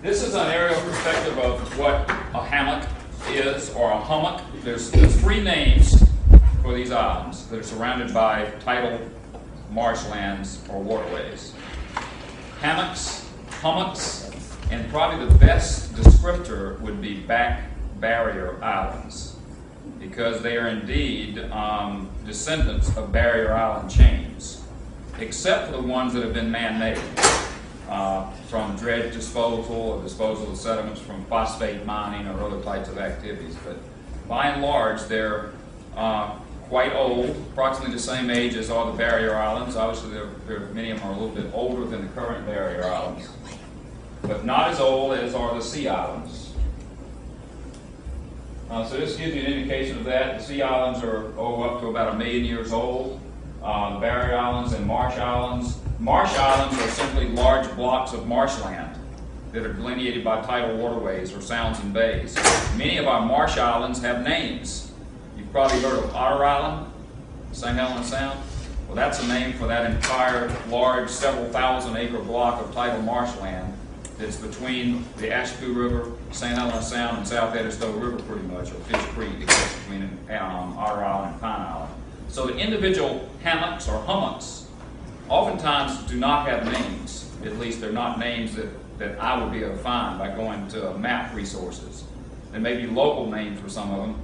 This is an aerial perspective of what a hammock is, or a hummock. There's, there's three names for these islands that are surrounded by tidal marshlands or waterways. Hammocks, hummocks, and probably the best descriptor would be back barrier islands because they are indeed um, descendants of barrier island chains, except for the ones that have been man-made uh, from dredge disposal or disposal of sediments from phosphate mining or other types of activities. But by and large, they're uh, quite old, approximately the same age as all the barrier islands. Obviously, many of them are a little bit older than the current barrier islands, but not as old as are the sea islands. Uh, so this gives you an indication of that. The sea islands are oh, up to about a million years old. Uh, the barrier islands and marsh islands. Marsh islands are simply large blocks of marshland that are delineated by tidal waterways or sounds and bays. Many of our marsh islands have names. You've probably heard of Otter Island, St. Helena Sound. Well, that's a name for that entire large, several thousand acre block of tidal marshland that's between the Ashepoo River, St. Helena Sound, and South Edisto River, pretty much, or Fish Creek, except between um, Otter Island and Pine Island. So the individual hammocks or hummocks oftentimes do not have names. At least they're not names that, that I would be able to find by going to map resources. There may be local names for some of them,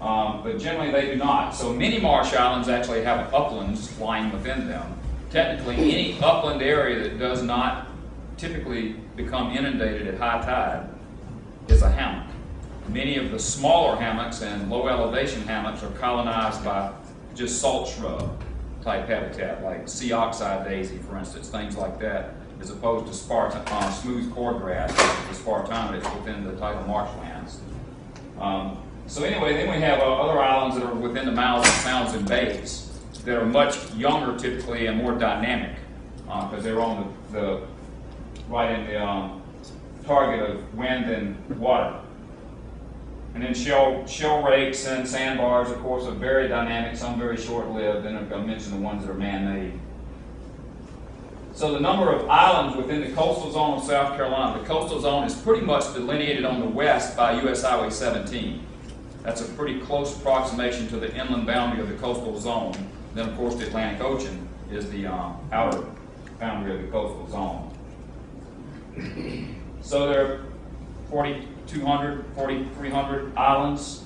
um, but generally they do not. So many marsh islands actually have uplands lying within them. Technically, any upland area that does not typically become inundated at high tide is a hammock. Many of the smaller hammocks and low elevation hammocks are colonized by just salt shrub type habitat, like sea oxeye daisy, for instance, things like that, as opposed to Spartina, uh, smooth cordgrass, the spartina that's within the tidal marshlands. Um, so anyway, then we have uh, other islands that are within the mouths of sounds and bays that are much younger typically and more dynamic because uh, they're on the, the right in the um, target of wind and water. And then shell, shell rakes and sandbars, of course, are very dynamic, some very short-lived, and I've mention the ones that are man-made. So the number of islands within the coastal zone of South Carolina, the coastal zone is pretty much delineated on the west by U.S. Highway 17. That's a pretty close approximation to the inland boundary of the coastal zone. Then, of course, the Atlantic Ocean is the uh, outer boundary of the coastal zone. So there are 4,200, 4,300 islands.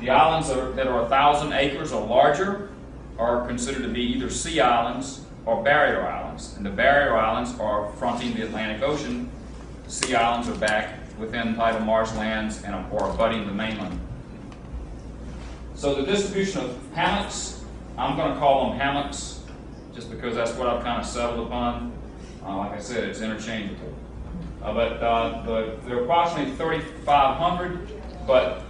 The islands that are, that are 1,000 acres or larger are considered to be either sea islands or barrier islands. And the barrier islands are fronting the Atlantic Ocean. The sea islands are back within tidal marshlands and are abutting the mainland. So the distribution of hammocks, I'm going to call them hammocks just because that's what I've kind of settled upon. Uh, like I said, it's interchangeable. Uh, but uh, the, there are approximately 3,500, but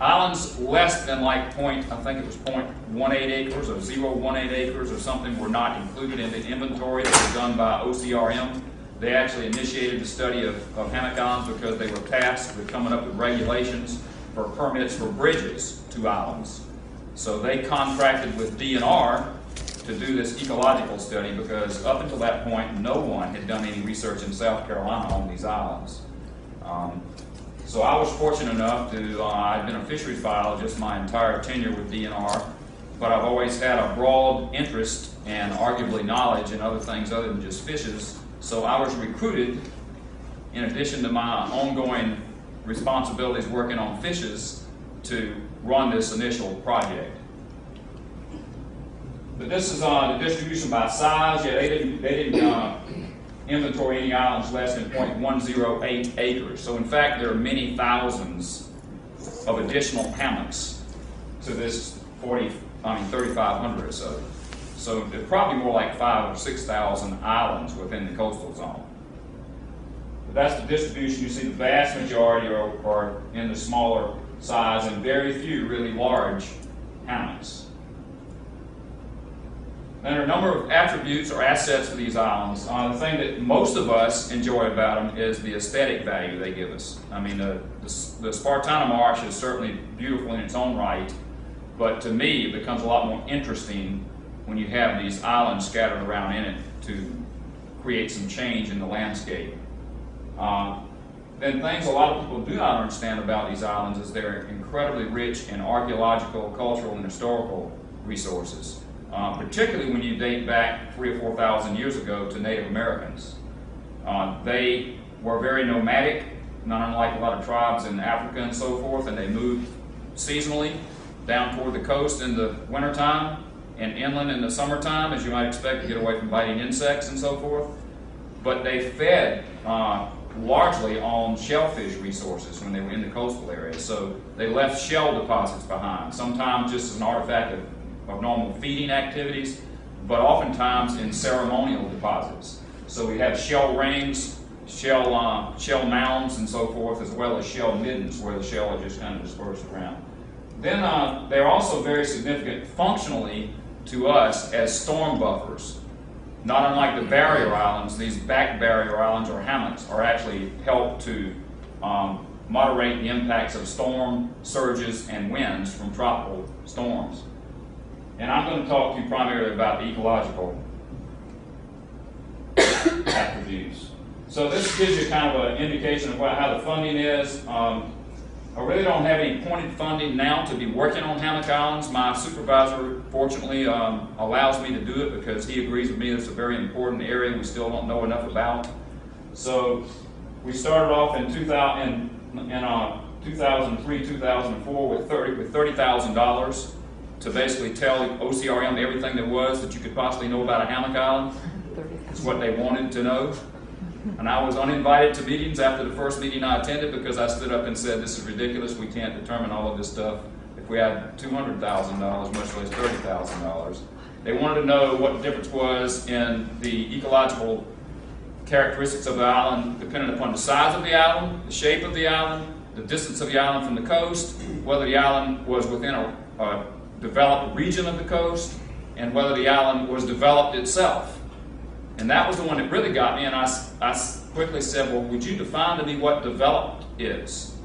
islands less than like point, I think it was point one eight acres or 0.18 acres or something were not included in the inventory that was done by OCRM. They actually initiated the study of, of islands because they were tasked with coming up with regulations for permits for bridges to islands. So they contracted with DNR to do this ecological study because up until that point, no one had done any research in South Carolina on these islands. Um, so I was fortunate enough to, uh, I've been a fisheries biologist my entire tenure with DNR, but I've always had a broad interest and arguably knowledge in other things other than just fishes. So I was recruited, in addition to my ongoing responsibilities working on fishes, to run this initial project. But this is uh, the distribution by size. Yeah, they didn't, they didn't uh, inventory any islands less than 0.108 acres. So in fact, there are many thousands of additional hammocks to this 40, I mean 3,500 or so. So there are probably more like five or 6,000 islands within the coastal zone. But that's the distribution. You see the vast majority are, are in the smaller size and very few really large hammocks. And there are a number of attributes or assets for these islands. Uh, the thing that most of us enjoy about them is the aesthetic value they give us. I mean, the, the, the Spartina Marsh is certainly beautiful in its own right, but to me, it becomes a lot more interesting when you have these islands scattered around in it to create some change in the landscape. Uh, then things a lot of people do not understand about these islands is they're incredibly rich in archaeological, cultural, and historical resources, uh, particularly when you date back three or four thousand years ago to Native Americans. Uh, they were very nomadic, not unlike a lot of tribes in Africa and so forth, and they moved seasonally down toward the coast in the wintertime and inland in the summertime, as you might expect to get away from biting insects and so forth. But they fed uh, largely on shellfish resources when they were in the coastal areas. So they left shell deposits behind, sometimes just as an artifact of, of normal feeding activities, but oftentimes in ceremonial deposits. So we have shell rings, shell, uh, shell mounds, and so forth, as well as shell middens where the shell are just kind of dispersed around. Then uh, they're also very significant functionally to us as storm buffers. Not unlike the barrier islands, these back barrier islands or hammocks are actually help to um, moderate the impacts of storm surges and winds from tropical storms. And I'm going to talk to you primarily about the ecological attributes. So this gives you kind of an indication of what, how the funding is. Um, I really don't have any pointed funding now to be working on hammock islands. My supervisor, fortunately, um, allows me to do it because he agrees with me it's a very important area we still don't know enough about. So we started off in, 2000, in, in uh, 2003, 2004 with 30 with thirty thousand dollars to basically tell OCRM everything there was that you could possibly know about a hammock island. It's what they wanted to know. And I was uninvited to meetings after the first meeting I attended because I stood up and said, This is ridiculous. We can't determine all of this stuff if we had $200,000, much less $30,000. They wanted to know what the difference was in the ecological characteristics of the island depending upon the size of the island, the shape of the island, the distance of the island from the coast, whether the island was within a, a developed region of the coast, and whether the island was developed itself. And that was the one that really got me, and I, I quickly said, Well, would you define to me what developed is?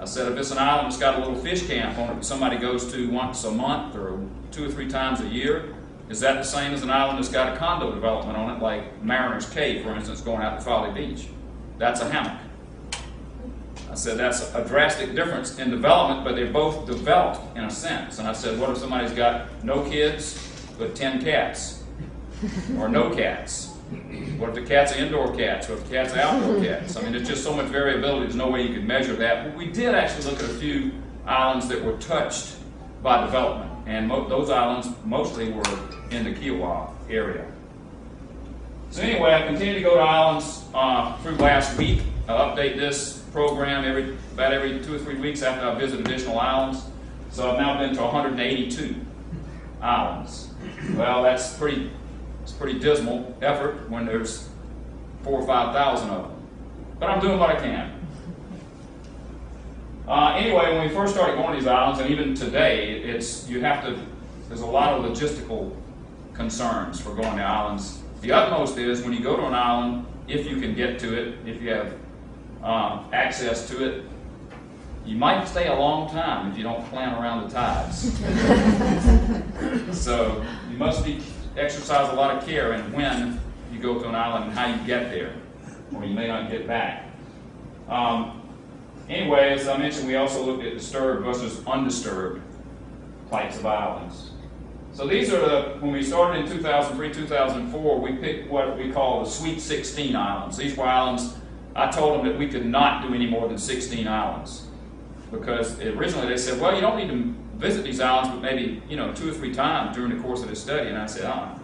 I said, If it's an island that's got a little fish camp on it that somebody goes to once a month or two or three times a year, is that the same as an island that's got a condo development on it, like Mariner's Cay, for instance, going out to Folly Beach? That's a hammock. I said, That's a drastic difference in development, but they're both developed in a sense. And I said, What if somebody's got no kids but 10 cats? or no cats? What if the cats are indoor cats? What if the cats are outdoor cats? I mean, there's just so much variability, there's no way you could measure that. But we did actually look at a few islands that were touched by development, and mo- those islands mostly were in the Kiawah area. So, anyway, I continue to go to islands uh, through last week. I'll update this program every about every two or three weeks after I visit additional islands. So, I've now been to 182 islands. Well, that's pretty it's pretty dismal effort when there's four or five thousand of them. But I'm doing what I can. Uh, anyway, when we first started going to these islands, and even today, it's you have to. There's a lot of logistical concerns for going to islands. The utmost is when you go to an island, if you can get to it, if you have uh, access to it, you might stay a long time if you don't plan around the tides. so you must be exercise a lot of care in when you go to an island and how you get there, or you may not get back. Um, anyway, as I mentioned, we also looked at disturbed versus undisturbed types of islands. So these are the, when we started in 2003, 2004, we picked what we call the Sweet 16 islands. These were islands, I told them that we could not do any more than 16 islands. Because originally they said, well, you don't need to visit these islands, but maybe you know two or three times during the course of this study. And I said, ah.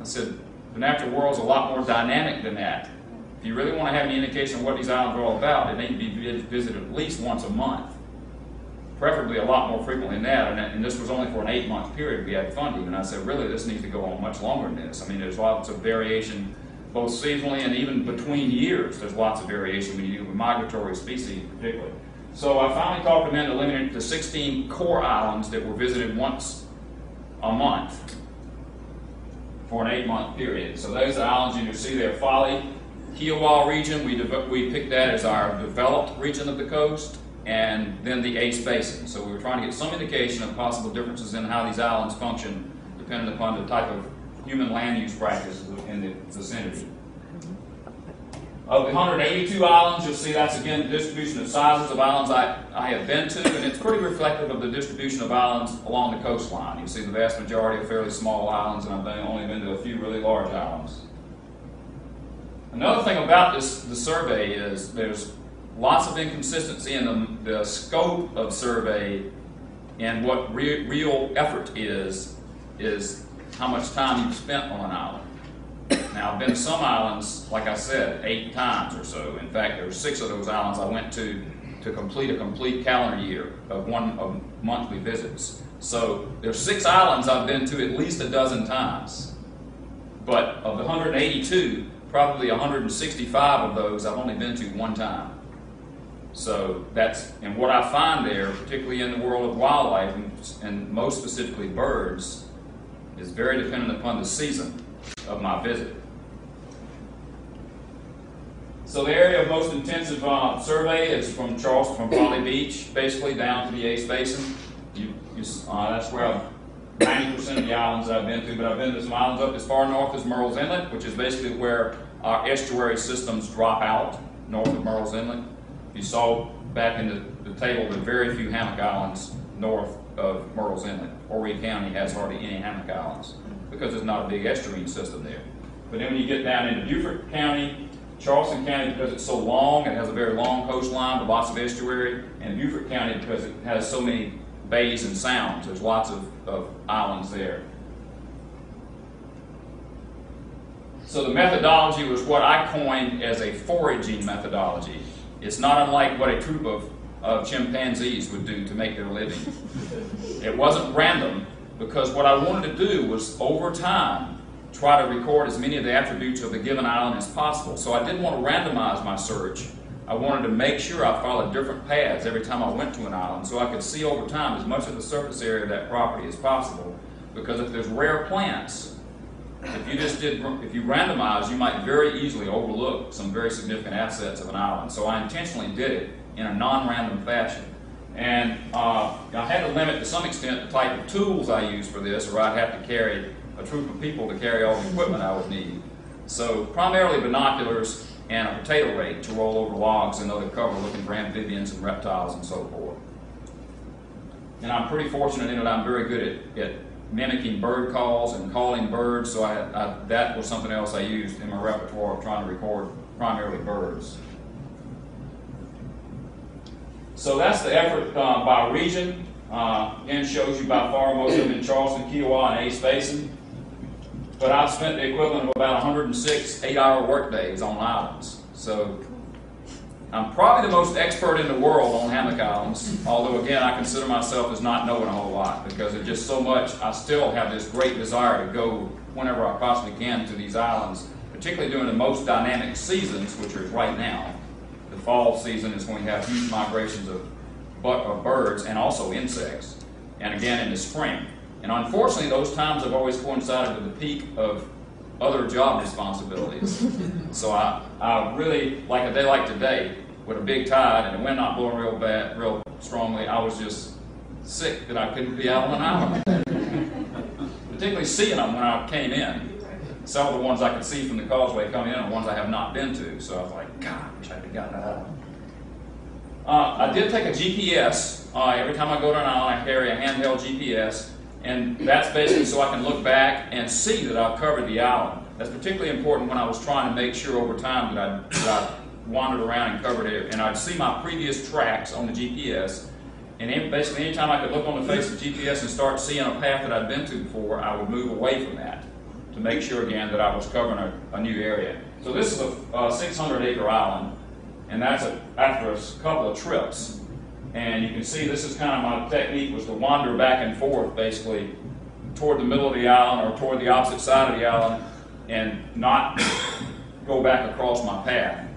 I said, the natural world is a lot more dynamic than that. If you really want to have any indication of what these islands are all about, they need to be visited at least once a month, preferably a lot more frequently than that. And, and this was only for an eight-month period we had funding. And I said, really, this needs to go on much longer than this. I mean, there's lots of variation, both seasonally and even between years. There's lots of variation when you do with migratory species, particularly. So I finally talked them into limiting it to 16 core islands that were visited once a month for an eight-month period. So those islands you can see there, Folly, Kiawah region, we, we picked that as our developed region of the coast, and then the Ace Basin. So we were trying to get some indication of possible differences in how these islands function depending upon the type of human land use practices in the vicinity. Of the 182 islands, you'll see that's again the distribution of sizes of islands I, I have been to, and it's pretty reflective of the distribution of islands along the coastline. You see the vast majority of fairly small islands, and I've been, only been to a few really large islands. Another thing about this the survey is there's lots of inconsistency in the, the scope of survey and what re- real effort is is how much time you've spent on an island. Now, I've been to some islands, like I said, eight times or so. In fact, there were six of those islands I went to to complete a complete calendar year of one of monthly visits. So there's six islands I've been to at least a dozen times. But of the 182, probably 165 of those I've only been to one time. So that's, and what I find there, particularly in the world of wildlife, and, and most specifically birds, is very dependent upon the season of my visit. So the area of most intensive uh, survey is from Charleston, from Folly Beach, basically down to the Ace Basin. You, you, uh, that's where I've 90% of the islands I've been to, but I've been to some islands up as far north as Murrells Inlet, which is basically where our estuary systems drop out, north of Murrells Inlet. You saw back in the, the table the very few hammock islands north of Murrells Inlet. Horry County has hardly any hammock islands because there's not a big estuarine system there. But then when you get down into Beaufort County, Charleston County, because it's so long, it has a very long coastline with lots of estuary, and Beaufort County, because it has so many bays and sounds, there's lots of, of islands there. So the methodology was what I coined as a foraging methodology. It's not unlike what a troop of, of chimpanzees would do to make their living. it wasn't random, because what I wanted to do was, over time, try to record as many of the attributes of the given island as possible. So I didn't want to randomize my search. I wanted to make sure I followed different paths every time I went to an island so I could see over time as much of the surface area of that property as possible. Because if there's rare plants, if you just did, if you randomize, you might very easily overlook some very significant assets of an island. So I intentionally did it in a non-random fashion. And uh, I had to limit to some extent the type of tools I use for this, or I'd have to carry a troop of people to carry all the equipment I would need. So primarily binoculars and a potato rake to roll over logs and other cover looking for amphibians and reptiles and so forth. And I'm pretty fortunate in that I'm very good at, at mimicking bird calls and calling birds, so I, I, that was something else I used in my repertoire of trying to record primarily birds. So that's the effort uh, by region. Uh, again, shows you by far most of them in Charleston, Kiawah, and Ace Basin. But I've spent the equivalent of about 106 eight-hour workdays on islands. So I'm probably the most expert in the world on hammock islands, although again, I consider myself as not knowing a whole lot because there's just so much. I still have this great desire to go whenever I possibly can to these islands, particularly during the most dynamic seasons, which are right now. Fall season is when we have huge migrations of, of birds and also insects, and again in the spring. And unfortunately, those times have always coincided with the peak of other job responsibilities. so I, I really, like a day like today, with a big tide and the wind not blowing real bad, real strongly, I was just sick that I couldn't be out on an island. Particularly seeing them when I came in. Some of the ones I could see from the causeway coming in are ones I have not been to. So I was like, God, I wish I could have gotten out. Uh, I did take a GPS. Uh, every time I go to an island, I carry a handheld GPS. And that's basically so I can look back and see that I've covered the island. That's particularly important when I was trying to make sure over time that I, that I wandered around and covered it. And I'd see my previous tracks on the GPS. And basically, anytime I could look on the face of the GPS and start seeing a path that I'd been to before, I would move away from that to make sure again that I was covering a, a new area. So this is a, a 600 acre island, and that's a, after a couple of trips. And you can see this is kind of my technique was to wander back and forth basically toward the middle of the island or toward the opposite side of the island and not go back across my path.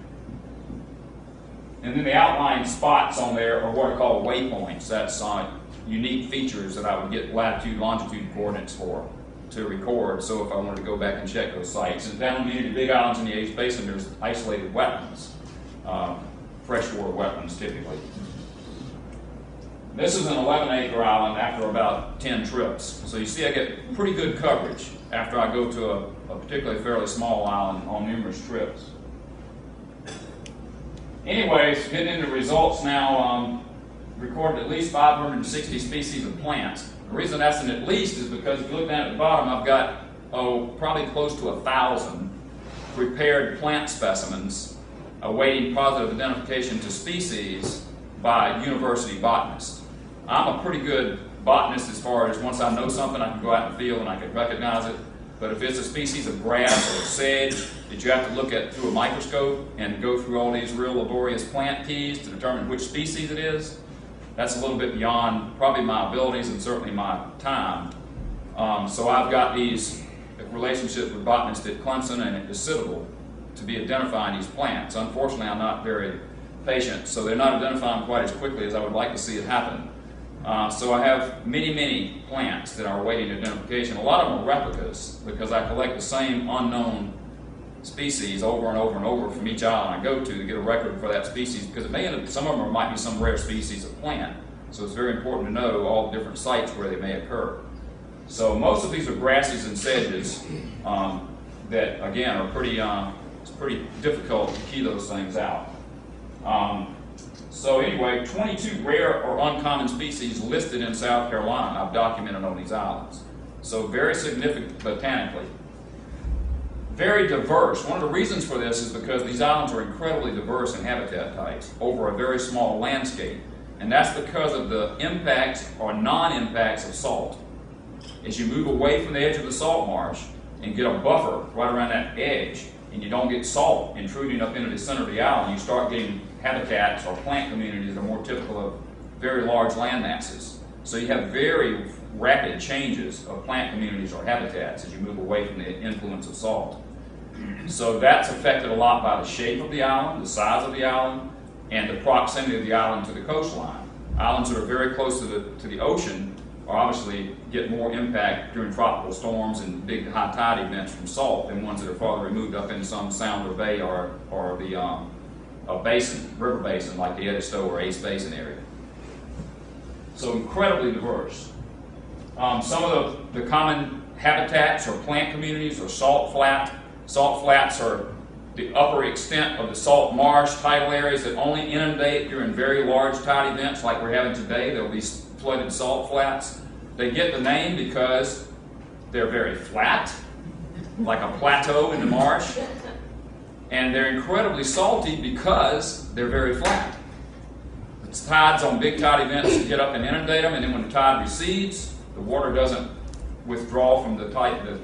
And then the outlying spots on there are what are called waypoints. That's uh, unique features that I would get latitude, longitude coordinates for to record. So if I wanted to go back and check those sites. And down on the big islands in the Ace Basin, there's isolated wetlands, uh, freshwater wetlands typically. This is an 11 acre island after about 10 trips. So you see I get pretty good coverage after I go to a, a particularly fairly small island on numerous trips. anyways, getting into results now, um, recorded at least 560 species of plants. The reason that's an at least is because if you look down at the bottom, I've got, oh, probably close to a thousand prepared plant specimens awaiting positive identification to species by university botanists. I'm a pretty good botanist as far as once I know something, I can go out in the field and I can recognize it. But if it's a species of grass or sedge that you have to look at through a microscope and go through all these real laborious plant keys to determine which species it is, that's a little bit beyond probably my abilities and certainly my time. Um, so I've got these relationships with botanists at Clemson and at Citadel to be identifying these plants. Unfortunately, I'm not very patient, so they're not identifying quite as quickly as I would like to see it happen. Uh, so I have many, many plants that are awaiting identification. A lot of them are replicas because I collect the same unknown species over and over and over from each island I go to to get a record for that species because it may end up, some of them might be some rare species of plant. So it's very important to know all the different sites where they may occur. So most of these are grasses and sedges um, that, again, are pretty, uh, it's pretty difficult to key those things out. Um, so anyway, 22 rare or uncommon species listed in South Carolina I've documented on these islands. So very significant botanically. Very diverse. One of the reasons for this is because these islands are incredibly diverse in habitat types over a very small landscape. And that's because of the impacts or non-impacts of salt. As you move away from the edge of the salt marsh and get a buffer right around that edge, and you don't get salt intruding up into the center of the island, you start getting habitats or plant communities that are more typical of very large land masses. So you have very rapid changes of plant communities or habitats as you move away from the influence of salt. So that's affected a lot by the shape of the island, the size of the island, and the proximity of the island to the coastline. Islands that are very close to the, to the ocean are obviously get more impact during tropical storms and big high tide events from salt than ones that are farther removed up in some sound or bay or, or the um, a basin, river basin like the Edisto or Ace Basin area. So incredibly diverse. Um, some of the, the common habitats or plant communities are salt flat. Salt flats are the upper extent of the salt marsh tidal areas that only inundate during very large tide events like we're having today. There'll be flooded salt flats. They get the name because they're very flat, like a plateau in the marsh and they're incredibly salty because they're very flat. The tides on big tide events get up and inundate them, and then when the tide recedes, the water doesn't withdraw from the, tight, the,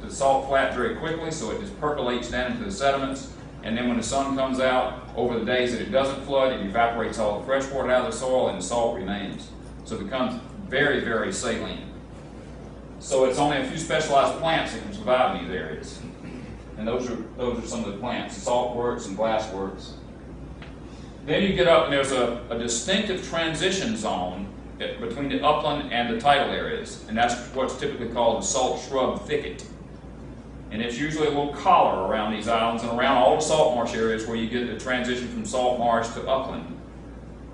the salt flat very quickly, so it just percolates down into the sediments. And then when the sun comes out, over the days that it doesn't flood, it evaporates all the fresh water out of the soil, and the salt remains. So it becomes very, very saline. So it's only a few specialized plants that can survive in these areas. And those are, those are some of the plants, saltworts and glassworts. Then you get up and there's a, a distinctive transition zone between the upland and the tidal areas. And that's what's typically called the salt shrub thicket. And it's usually a little collar around these islands and around all the salt marsh areas where you get the transition from salt marsh to upland.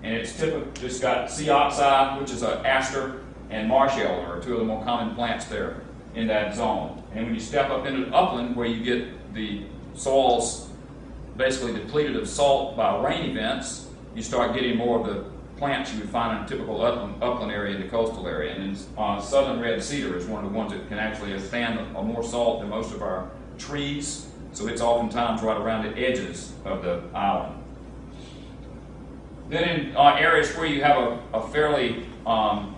And it's typically just got sea oxeye, which is an aster, and marsh elder are two of the more common plants there in that zone. And when you step up into the upland where you get the soils basically depleted of salt by rain events, you start getting more of the plants you would find in a typical upland, upland area in the coastal area. And uh, southern red cedar is one of the ones that can actually stand a, a more salt than most of our trees. So it's oftentimes right around the edges of the island. Then in uh, areas where you have a, a fairly um,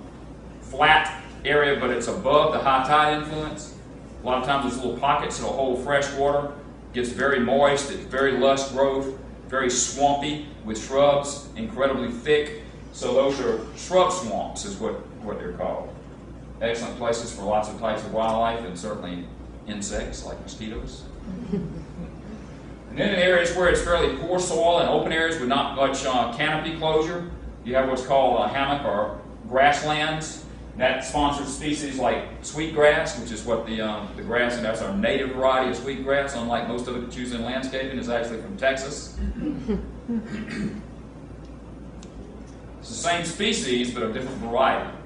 flat area, but it's above the high tide influence. A lot of times there's little pockets that'll hold fresh water. Gets very moist, it's very lush growth, very swampy with shrubs, incredibly thick. So those are shrub swamps is what, what they're called. Excellent places for lots of types of wildlife and certainly insects like mosquitoes. and then in areas where it's fairly poor soil and open areas with not much uh, canopy closure, you have what's called a hammock or grasslands. That sponsors species like sweetgrass, which is what the, um, the grass, and that's our native variety of sweetgrass, unlike most of it that's used in landscaping, is actually from Texas. It's the same species, but a different variety,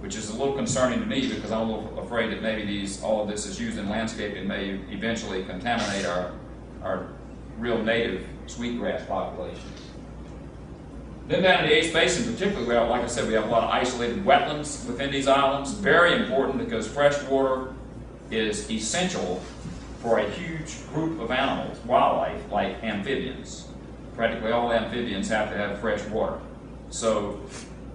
which is a little concerning to me because I'm a little afraid that maybe these, all of this is used in landscaping may eventually contaminate our, our real native sweetgrass population. Then down in the Ace Basin particularly, we have, like I said, we have a lot of isolated wetlands within these islands. Very important because fresh water is essential for a huge group of animals, wildlife, like amphibians. Practically all amphibians have to have fresh water. So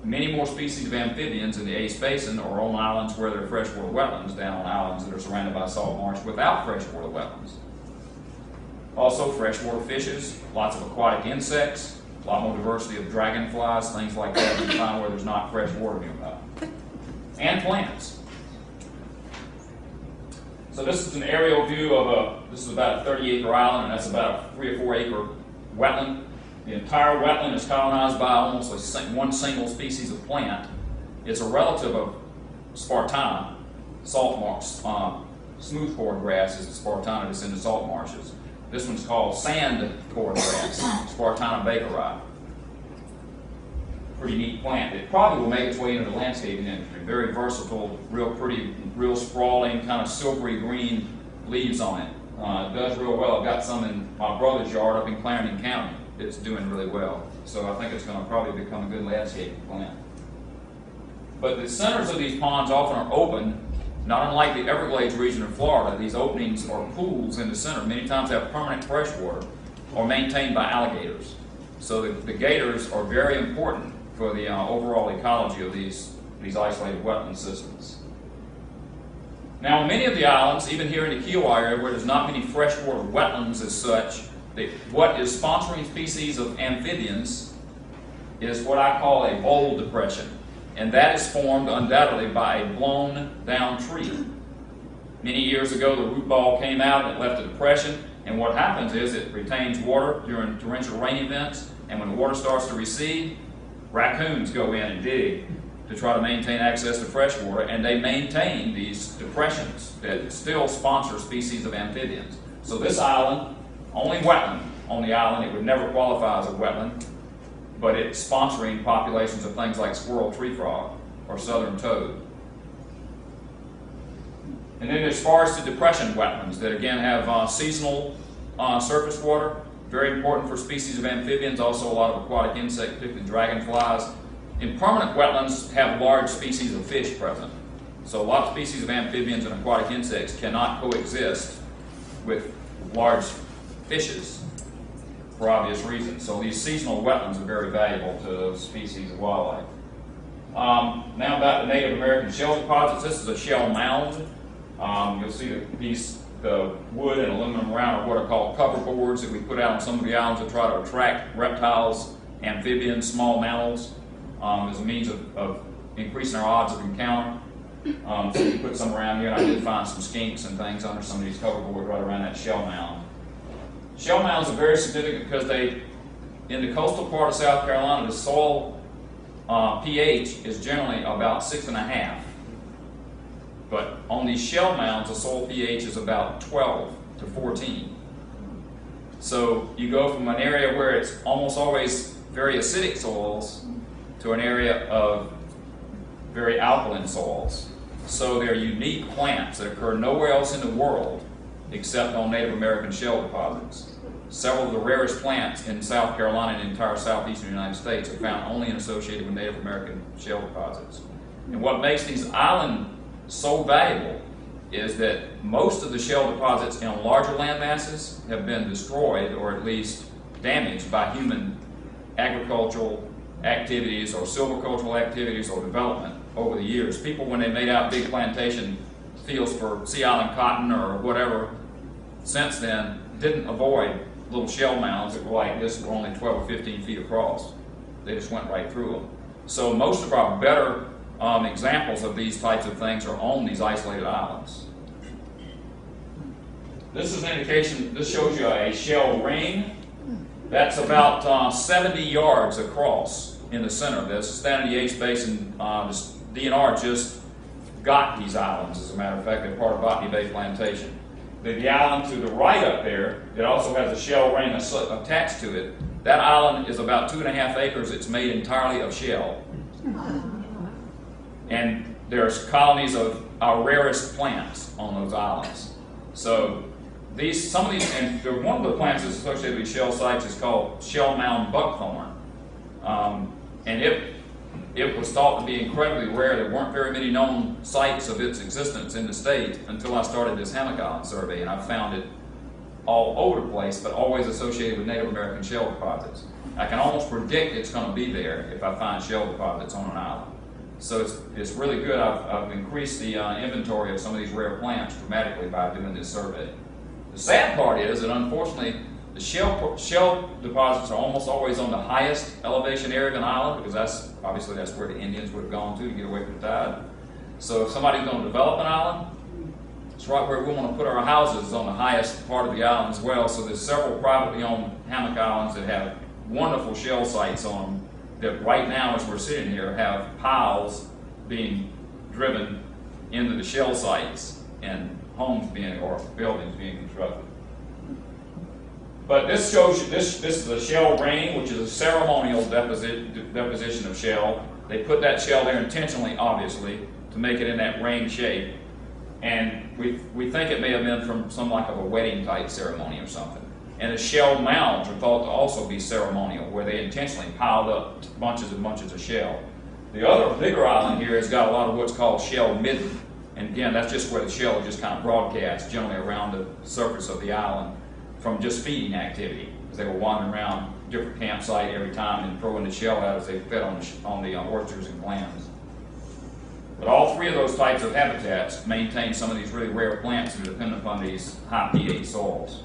many more species of amphibians in the Ace Basin are on islands where there are freshwater wetlands than on islands that are surrounded by salt marsh without freshwater wetlands. Also, freshwater fishes, lots of aquatic insects, a lot more diversity of dragonflies, things like that you find where there's not fresh water nearby. And plants. So this is an aerial view of a, this is about a 30 acre island, and that's about a three or four acre wetland. The entire wetland is colonized by almost one single species of plant. It's a relative of Spartina, salt marsh, uh, smooth cord grass is Spartina that's in the salt marshes. This one's called sand cord grass, Spartina bakeri. Pretty neat plant. It probably will make its way into the landscaping industry. Very versatile, real pretty, real sprawling, kind of silvery green leaves on it. Uh, it does real well. I've got some in my brother's yard up in Clarendon County. It's doing really well. So I think it's going to probably become a good landscaping plant. But the centers of these ponds often are open, not unlike the Everglades region of Florida. These openings are pools in the center. Many times have permanent fresh water or maintained by alligators. So the, the gators are very important for the uh, overall ecology of these, these isolated wetland systems. Now, many of the islands, even here in the Kiawah area, where there's not many freshwater wetlands as such, what is sponsoring species of amphibians is what I call a bowl depression. And that is formed undoubtedly by a blown down tree. Many years ago, the root ball came out and it left a depression. And what happens is it retains water during torrential rain events. And when the water starts to recede, raccoons go in and dig to try to maintain access to fresh water. And they maintain these depressions that still sponsor species of amphibians. So this island, only wetland on the island, it would never qualify as a wetland but it's sponsoring populations of things like squirrel tree frog or southern toad. And then there's forested depression wetlands that again have uh, seasonal uh, surface water, very important for species of amphibians, also a lot of aquatic insects, particularly dragonflies. In permanent wetlands have large species of fish present. So a lot of species of amphibians and aquatic insects cannot coexist with large fishes for obvious reasons. So these seasonal wetlands are very valuable to species of wildlife. Um, now about the Native American shell deposits. This is a shell mound. Um, you'll see the piece, the wood and aluminum around are what are called cover boards that we put out on some of the islands to try to attract reptiles, amphibians, small mammals um, as a means of, of, increasing our odds of encounter. Um, so we put some around here, and I did find some skinks and things under some of these cover boards right around that shell mound. Shell mounds are very significant because they, in the coastal part of South Carolina, the soil uh, pH is generally about six and a half. But on these shell mounds, the soil pH is about 12 to 14. So you go from an area where it's almost always very acidic soils to an area of very alkaline soils. So they're unique plants that occur nowhere else in the world except on Native American shell deposits. Several of the rarest plants in South Carolina and the entire southeastern United States are found only and associated with Native American shell deposits. And what makes these islands so valuable is that most of the shell deposits in larger land masses have been destroyed or at least damaged by human agricultural activities or silvicultural activities or development over the years. People, when they made out big plantation fields for Sea Island cotton or whatever since then, didn't avoid little shell mounds that were like this, were only 12 or 15 feet across. They just went right through them. So most of our better um, examples of these types of things are on these isolated islands. This is an indication, this shows you a shell ring that's about uh, 70 yards across in the center of this. The Ace Basin, uh, DNR just got these islands, as a matter of fact. They're part of Botany Bay Plantation. The, the island to the right up there, it also has a shell ring attached to it. That island is about two and a half acres. It's made entirely of shell. And there's colonies of our rarest plants on those islands. So these, some of these, and one of the plants that's associated with shell sites is called shell mound buckthorn. Um, and it, it was thought to be incredibly rare. There weren't very many known sites of its existence in the state until I started this Hammock Island survey, and I found it all over the place, but always associated with Native American shell deposits. I can almost predict it's going to be there if I find shell deposits on an island. So it's, it's really good. I've, I've increased the uh, inventory of some of these rare plants dramatically by doing this survey. The sad part is that unfortunately, the shell, shell deposits are almost always on the highest elevation area of an island because that's obviously that's where the Indians would have gone to to get away from the tide. So if somebody's going to develop an island, it's right where we want to put our houses on the highest part of the island as well. So there's several privately owned hammock islands that have wonderful shell sites on them that right now, as we're sitting here, have piles being driven into the shell sites and homes being, or buildings being constructed. But this shows you, this, this is a shell ring, which is a ceremonial deposit, deposition of shell. They put that shell there intentionally, obviously, to make it in that ring shape. And we, we think it may have been from some like of a wedding type ceremony or something. And the shell mounds are thought to also be ceremonial, where they intentionally piled up bunches and bunches of shell. The other bigger island here has got a lot of what's called shell midden. And again, that's just where the shell just kind of broadcasts generally around the surface of the island from just feeding activity. Because they were wandering around different campsite every time and throwing the shell out as they fed on the, on the uh, oysters and clams. But all three of those types of habitats maintain some of these really rare plants that are dependent upon these high pH soils.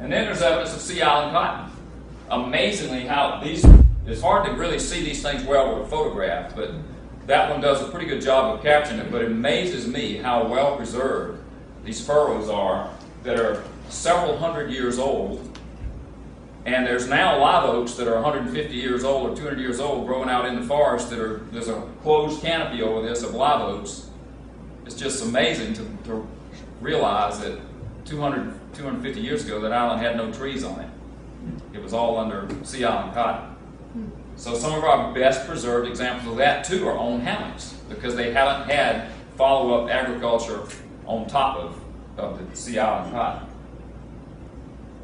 And then there's evidence of sea island cotton. Amazingly, how these, it's hard to really see these things well with a photograph, but that one does a pretty good job of capturing it. But it amazes me how well preserved these furrows are that are several hundred years old. And there's now live oaks that are 150 years old or 200 years old growing out in the forest that are, there's a closed canopy over this of live oaks. It's just amazing to, to realize that 200, 250 years ago, that island had no trees on it. It was all under sea island cotton. So some of our best preserved examples of that too are on hammocks because they haven't had follow-up agriculture on top of, of the sea island cotton.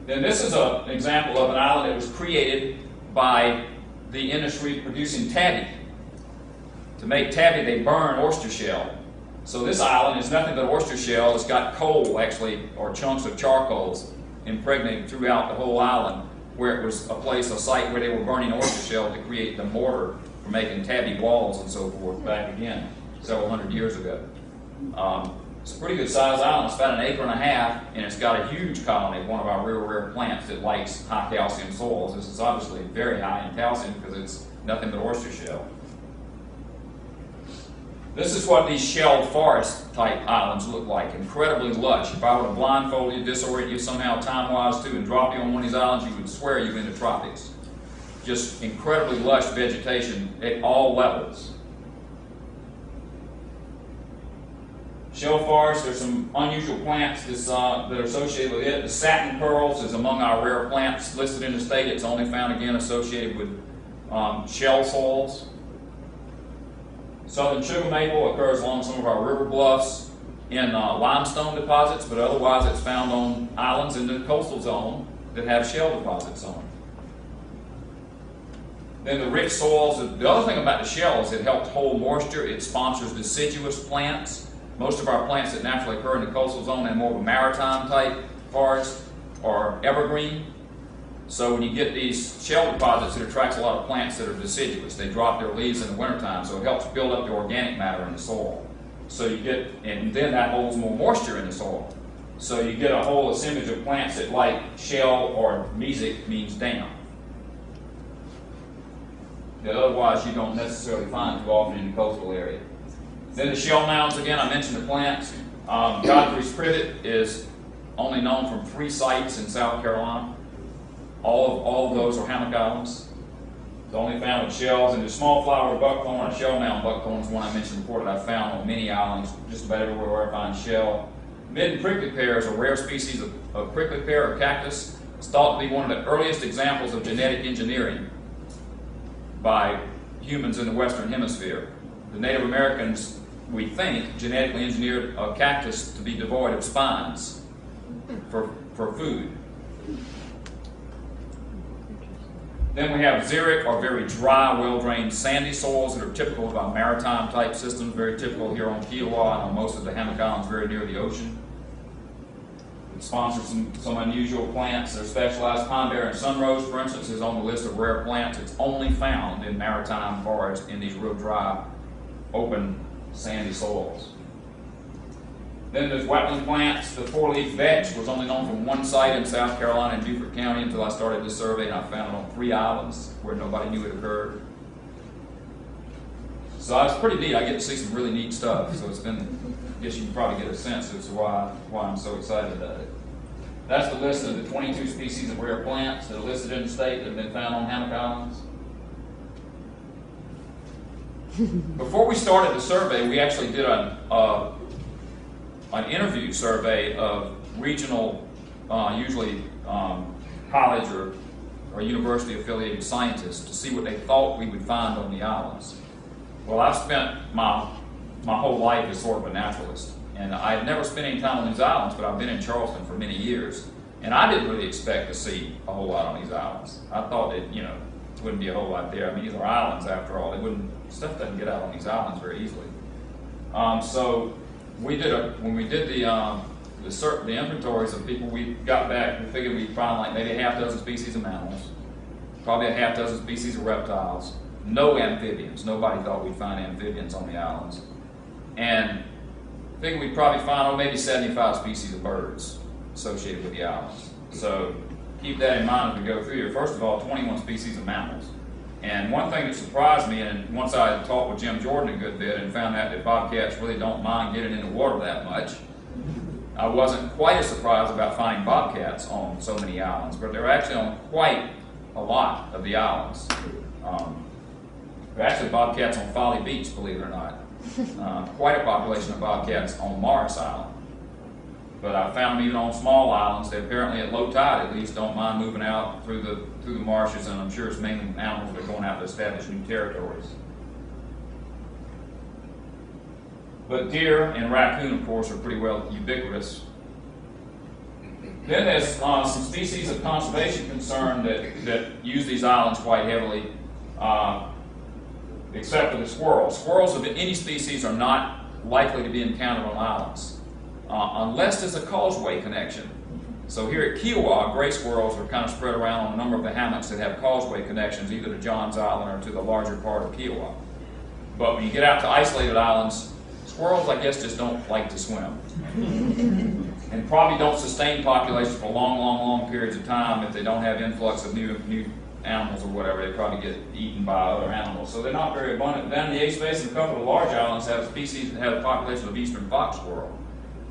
Then this is an example of an island that was created by the industry producing tabby. To make tabby, they burn oyster shell so this island is nothing but oyster shell. It's got coal, actually, or chunks of charcoals impregnated throughout the whole island, where it was a place, a site where they were burning oyster shell to create the mortar for making tabby walls and so forth back again, several hundred years ago. Um, it's a pretty good sized island. It's about an acre and a half, and it's got a huge colony of one of our real rare plants that likes high calcium soils. This is obviously very high in calcium because it's nothing but oyster shell. This is what these shelled forest type islands look like. Incredibly lush. If I were to blindfold you, disorient you somehow time wise too, and drop you on one of these islands, you would swear you're in the tropics. Just incredibly lush vegetation at all levels. Shell forest, there's some unusual plants uh, that are associated with it. The satin pearls is among our rare plants listed in the state. It's only found again associated with um, shell soils. Southern sugar maple occurs along some of our river bluffs in uh, limestone deposits, but otherwise it's found on islands in the coastal zone that have shell deposits on them. Then the rich soils, the other thing about the shell is it helps hold moisture. It sponsors deciduous plants. Most of our plants that naturally occur in the coastal zone and more of a maritime type forest are evergreen. So when you get these shell deposits, it attracts a lot of plants that are deciduous. They drop their leaves in the wintertime, so it helps build up the organic matter in the soil. So you get, and then that holds more moisture in the soil. So you get a whole assemblage of plants that like shell or mesic means damp. That otherwise you don't necessarily find too often in the coastal area. Then the shell mounds, again, I mentioned the plants. Um, Godfrey's privet is only known from three sites in South Carolina. All of, all of those are hammock islands. It's only found with shells, and the small flower buckthorn, a shell mound buckthorn is one I mentioned before that I found on many islands, just about everywhere where I find shell. Midden prickly pear is a rare species of, of prickly pear or cactus. It's thought to be one of the earliest examples of genetic engineering by humans in the Western Hemisphere. The Native Americans, we think, genetically engineered a cactus to be devoid of spines for, for food. Then we have xeric, or very dry, well-drained sandy soils that are typical of our maritime type systems, very typical here on Kiawah and on most of the Hammock Islands very near the ocean. It sponsors some, some unusual plants. They're specialized. Pine Bear and Sunrose, for instance, is on the list of rare plants. It's only found in maritime forests in these real dry, open, sandy soils. Then there's wetland plants. The four-leaf vetch was only known from one site in South Carolina in Beaufort County until I started this survey, and I found it on three islands where nobody knew it occurred. So it's pretty neat. I get to see some really neat stuff. So it's been, I guess you can probably get a sense as to why why I'm so excited about it. That's the list of the 22 species of rare plants that are listed in the state that have been found on Hammock Islands. Before we started the survey, we actually did a, a an interview survey of regional, uh, usually um, college or, or university affiliated scientists to see what they thought we would find on the islands. Well, I've spent my, my whole life as sort of a naturalist, and I had never spent any time on these islands, but I've been in Charleston for many years, and I didn't really expect to see a whole lot on these islands. I thought that, you know, wouldn't be a whole lot there. I mean, these are islands after all. They wouldn't, stuff doesn't get out on these islands very easily. Um, so we did a when we did the um, the, cert, the inventories of people we got back, we figured we'd find like maybe a half dozen species of mammals, probably a half dozen species of reptiles, no amphibians. Nobody thought we'd find amphibians on the islands, and figured we'd probably find oh, maybe 75 species of birds associated with the islands. So keep that in mind as we go through here. First of all, 21 species of mammals. And one thing that surprised me, and once I talked with Jim Jordan a good bit and found out that bobcats really don't mind getting in the water that much, I wasn't quite as surprised about finding bobcats on so many islands, but they're actually on quite a lot of the islands. Um, there are actually bobcats on Folly Beach, believe it or not. Uh, quite a population of bobcats on Morris Island. But I found even on small islands. They apparently, at low tide at least, don't mind moving out through the through the marshes, and I'm sure it's mainly animals that are going out to establish new territories. But deer and raccoon, of course, are pretty well ubiquitous. Then there's uh, some species of conservation concern that, that use these islands quite heavily, uh, except for the squirrels. Squirrels of any species are not likely to be encountered on islands uh, unless there's a causeway connection. So here at Kiawah, gray squirrels are kind of spread around on a number of the hammocks that have causeway connections, either to Johns Island or to the larger part of Kiawah. But when you get out to isolated islands, squirrels, I guess, just don't like to swim. and probably don't sustain populations for long, long, long periods of time if they don't have influx of new, new animals or whatever. They probably get eaten by other animals. So they're not very abundant. Down in the Ace Basin, a couple of large islands have species that have a population of eastern fox squirrel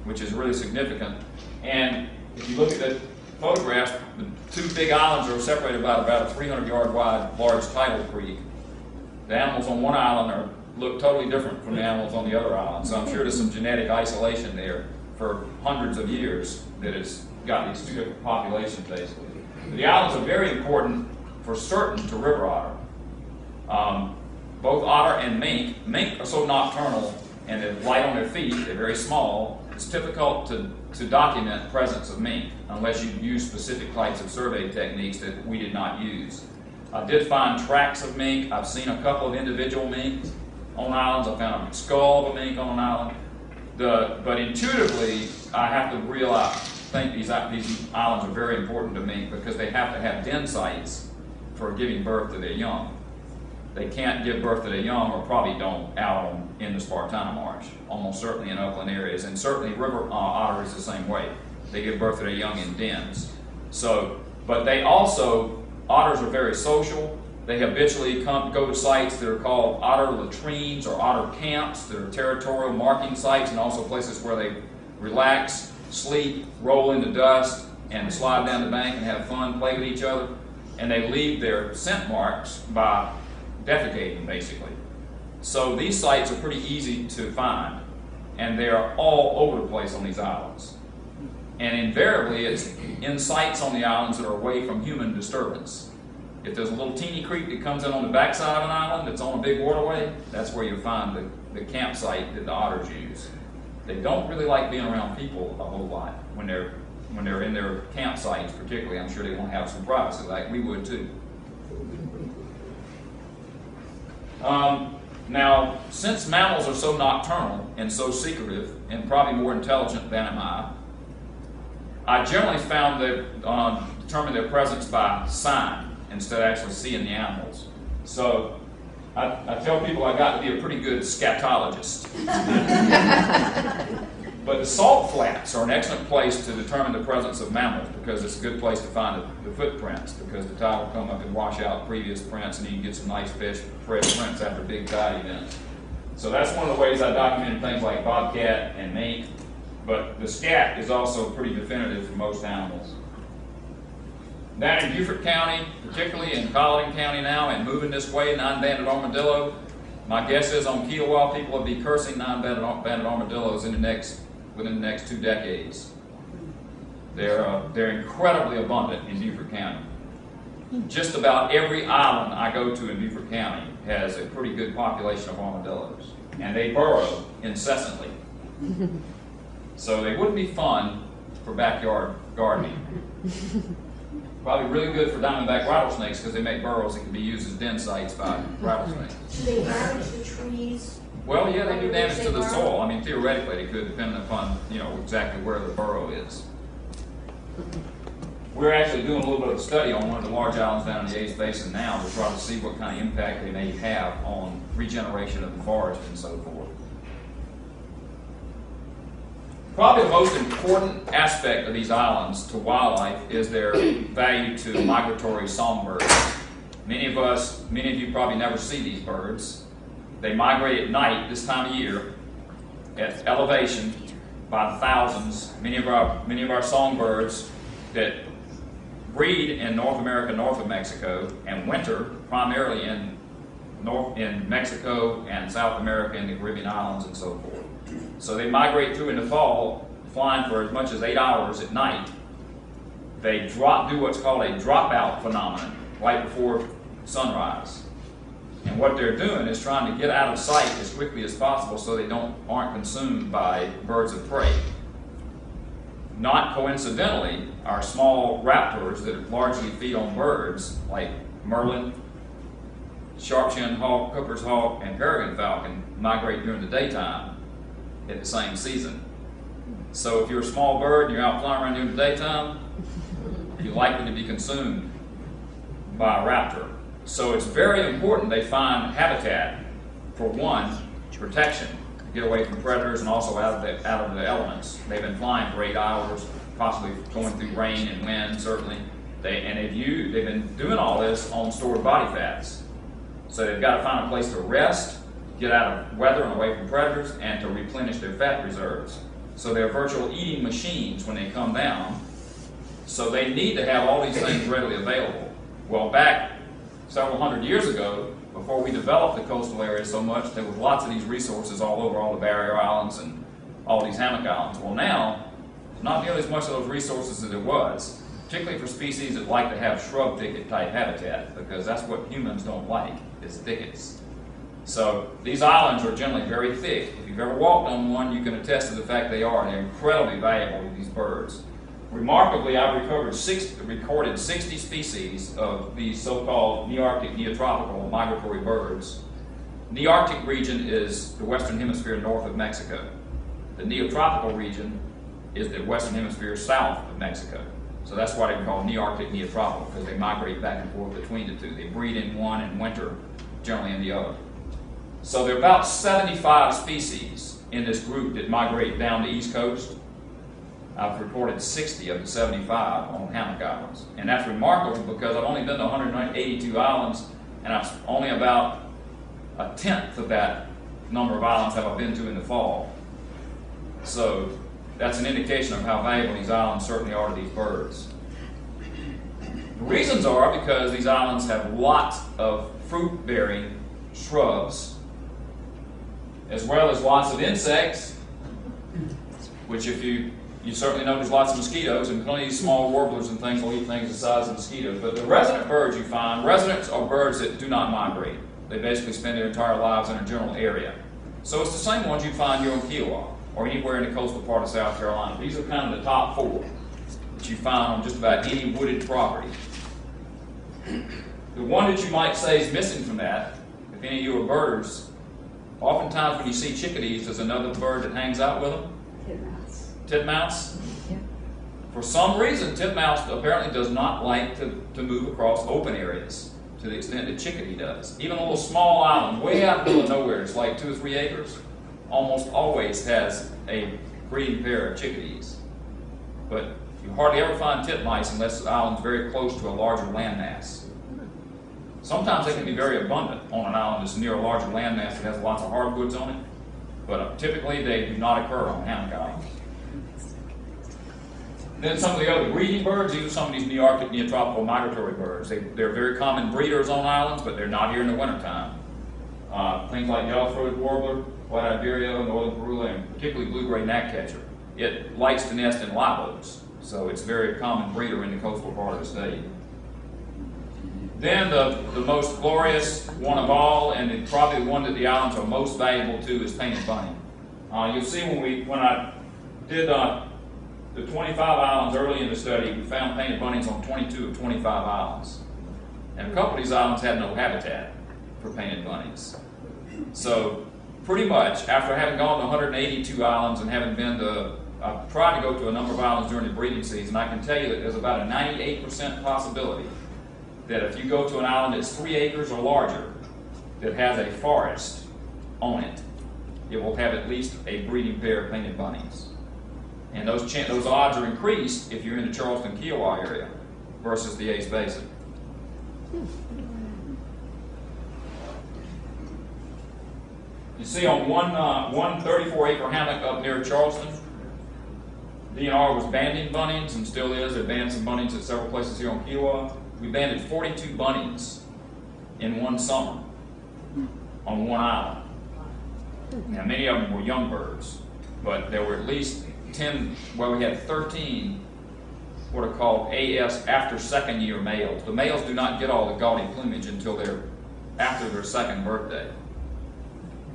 which is really significant. And if you look at the photographs, the two big islands are separated by about a 300 yard wide large tidal creek. The animals on one island are, look totally different from the animals on the other island. So I'm sure there's some genetic isolation there for hundreds of years that has got these two different populations basically. The islands are very important for certain to river otter. Um, both otter and mink, mink are so nocturnal and they're light on their feet, they're very small, it's difficult to, to document presence of mink unless you use specific types of survey techniques that we did not use. I did find tracks of mink. I've seen a couple of individual minks on islands. I found a skull of a mink on an island. The, but intuitively, I have to realize, think these, these islands are very important to mink because they have to have den sites for giving birth to their young they can't give birth to their young or probably don't out in the Spartina Marsh, almost certainly in upland areas. And certainly river uh, otter is the same way. They give birth to their young in dens. So, but they also, otters are very social. They habitually come go to sites that are called otter latrines or otter camps that are territorial marking sites and also places where they relax, sleep, roll in the dust, and slide down the bank and have fun, play with each other. And they leave their scent marks by defecating, basically. So these sites are pretty easy to find, and they are all over the place on these islands. And invariably, it's in sites on the islands that are away from human disturbance. If there's a little teeny creek that comes in on the backside of an island that's on a big waterway, that's where you'll find the, the campsite that the otters use. They don't really like being around people a whole lot when they're when they're in their campsites, particularly. I'm sure they want to have some privacy, like we would too. Um, now, since mammals are so nocturnal and so secretive, and probably more intelligent than am I, I generally found that uh, determine their presence by sign instead of actually seeing the animals. So I, I tell people I got to be a pretty good scatologist. but the salt flats are an excellent place to determine the presence of mammals because it's a good place to find the, the footprints because the tide will come up and wash out previous prints and you can get some nice fish, fresh prints after big tide events. So that's one of the ways I documented things like bobcat and mink, but the scat is also pretty definitive for most animals. Down in Beaufort County, particularly in Colleton County now, and moving this way, nine-banded armadillo. My guess is on Kiawah, people will be cursing nine-banded armadillos in the next, within the next two decades. They're, uh, they're incredibly abundant in Beaufort County. Just about every island I go to in Beaufort County has a pretty good population of armadillos, and they burrow incessantly. so they wouldn't be fun for backyard gardening. Probably really good for diamondback rattlesnakes because they make burrows that can be used as den sites by rattlesnakes. Do they damage the trees? Well, yeah, they do damage to the soil. I mean, theoretically, it could, depending upon, you know, exactly where the burrow is. We're actually doing a little bit of a study on one of the large islands down in the Ace Basin now to try to see what kind of impact they may have on regeneration of the forest and so forth. Probably the most important aspect of these islands to wildlife is their value to migratory songbirds. Many of us, many of you probably never see these birds. They migrate at night this time of year at elevation by the thousands. Many of our many of our songbirds that breed in North America, north of Mexico, and winter primarily in North in Mexico and South America and the Caribbean islands and so forth. So they migrate through in the fall, flying for as much as eight hours at night. They drop, do what's called a dropout phenomenon right before sunrise. And what they're doing is trying to get out of sight as quickly as possible so they don't aren't consumed by birds of prey. Not coincidentally, our small raptors that largely feed on birds, like merlin, sharp-shinned hawk, Cooper's hawk, and peregrine falcon, migrate during the daytime at the same season. So if you're a small bird and you're out flying around during the daytime, you're likely to be consumed by a raptor. So it's very important they find habitat for one, protection, to get away from predators and also out of the out of the elements. They've been flying for eight hours, possibly going through rain and wind, certainly. They and they've they've been doing all this on stored body fats. So they've got to find a place to rest get out of weather and away from predators, and to replenish their fat reserves. So they're virtual eating machines when they come down. So they need to have all these things readily available. Well, back several hundred years ago, before we developed the coastal area so much, there was lots of these resources all over, all the barrier islands and all these hammock islands. Well, now, not nearly as much of those resources as there was, particularly for species that like to have shrub thicket type habitat, because that's what humans don't like, is thickets. So these islands are generally very thick. If you've ever walked on one, you can attest to the fact they are. They're incredibly valuable to these birds. Remarkably, I've recovered six, recorded 60 species of these so-called Nearctic neotropical migratory birds. Nearctic region is the western hemisphere north of Mexico. The neotropical region is the western hemisphere south of Mexico. So that's why they're called Nearctic neotropical, because they migrate back and forth between the two. They breed in one in winter, generally in the other. So there are about 75 species in this group that migrate down the East Coast. I've reported 60 of the 75 on hammock islands. And that's remarkable because I've only been to 182 islands, and I've only about a tenth of that number of islands have I been to in the fall. So that's an indication of how valuable these islands certainly are to these birds. The reasons are because these islands have lots of fruit bearing shrubs as well as lots of insects, which if you, you certainly know there's lots of mosquitoes, and plenty of small warblers and things will eat things the size of mosquitoes. But the resident birds you find, residents are birds that do not migrate. They basically spend their entire lives in a general area. So it's the same ones you find here on Kiawah or anywhere in the coastal part of South Carolina. These are kind of the top four that you find on just about any wooded property. The one that you might say is missing from that if any of you are birders, oftentimes when you see chickadees, there's another bird that hangs out with them. Titmouse. For some reason, titmouse apparently does not like to, to move across open areas to the extent that chickadee does. Even a little small island way out in the middle of nowhere, it's like two or three acres, almost always has a breeding pair of chickadees. But you hardly ever find titmice unless the island's very close to a larger landmass. Sometimes they can be very abundant on an island that's near a larger landmass that has lots of hardwoods on it, but typically they do not occur on Hammock Island. Then some of the other breeding birds, are some of these Nearctic neotropical migratory birds. They, they're very common breeders on islands, but they're not here in the wintertime. Uh, things like yellow-throated warbler, white-eyed vireo, northern Parula, and particularly blue-gray gnatcatcher. It likes to nest in live oaks, so it's a very common breeder in the coastal part of the state. Then the, the most glorious one of all, and probably the one that the islands are most valuable to, is painted bunting. Uh, you'll see when we when I did uh, the 25 islands early in the study, we found painted buntings on 22 of 25 islands, and a couple of these islands had no habitat for painted buntings. So pretty much after having gone to 182 islands and having been to I've tried to go to a number of islands during the breeding season. I can tell you that there's about a 98% possibility that if you go to an island that's three acres or larger that has a forest on it, it will have at least a breeding pair of painted buntings. And those those odds are increased if you're in the Charleston Kiawah area versus the Ace Basin. You see on one uh, one 34 acre hammock up near Charleston, DNR was banding buntings and still is. They banned some buntings at several places here on Kiawah. We banded 42 buntings in one summer on one island. Now, many of them were young birds, but there were at least 10, well, we had 13 what are called AS after second year males. The males do not get all the gaudy plumage until they're after their second birthday.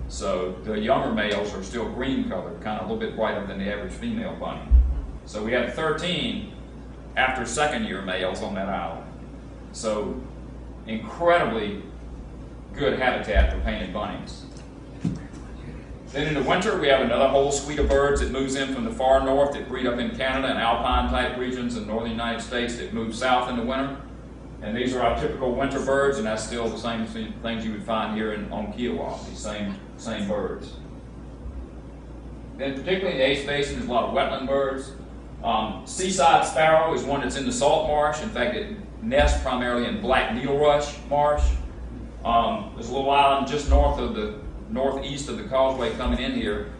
So the younger males are still green colored, kind of a little bit brighter than the average female bunting. So we had 13 after second year males on that island. So incredibly good habitat for painted buntings. Then in the winter, we have another whole suite of birds that moves in from the far north that breed up in Canada and alpine type regions in northern United States that move south in the winter. And these are our typical winter birds, and that's still the same thi- things you would find here in, on Kiawah, these same, same birds. Then particularly in the Ace Basin, there's a lot of wetland birds. Um, seaside sparrow is one that's in the salt marsh. In fact, it nests primarily in black needle rush marsh. Um, there's a little island just north of the northeast of the causeway coming in here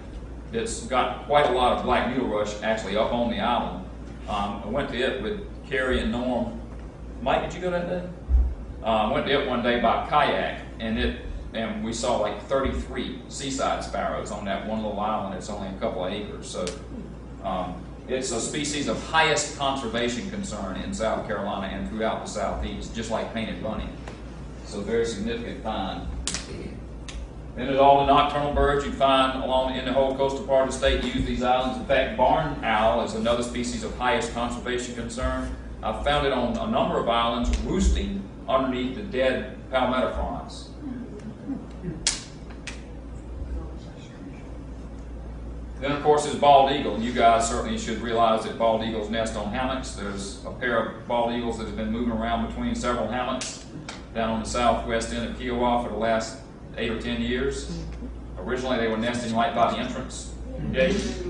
that's got quite a lot of black needle rush actually up on the island. Um, I went to it with Carrie and Norm. Mike, did you go that day? Uh, I went to it one day by kayak, and it and we saw like 33 seaside sparrows on that one little island. It's only a couple of acres, so um, it's a species of highest conservation concern in South Carolina and throughout the southeast, just like painted bunting. So very significant find. Then there's all the nocturnal birds you'd find along in the whole coastal part of the state use these islands. In fact, barn owl is another species of highest conservation concern. I've found it on a number of islands roosting underneath the dead palmetto fronds. Then, of course, there's bald eagle. You guys certainly should realize that bald eagles nest on hammocks. There's a pair of bald eagles that have been moving around between several hammocks down on the southwest end of Kiawah for the last eight or ten years. Originally, they were nesting right by the entrance gate.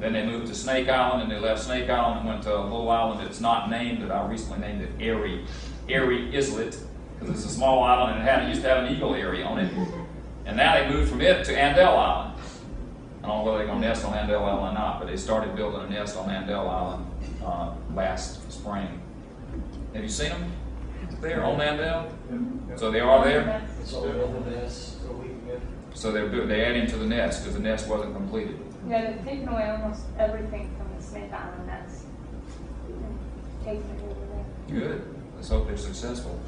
Then they moved to Snake Island, and they left Snake Island and went to a little island that's not named, that I recently named it Airy, Airy Islet, because it's a small island and it had, it used to have an eagle aerie on it. And now they moved from it to Andell Island. I don't know whether they're going to nest on Andell Island or not, but they started building a nest on Andell Island uh, last spring. Have you seen them there on Andell? So they are there. So we'll build this a week ago. So they're do- they adding to the nest because the nest wasn't completed. Yeah, they've taken away almost everything from the Smith Island that's taken it over there. Good. Let's hope they're successful.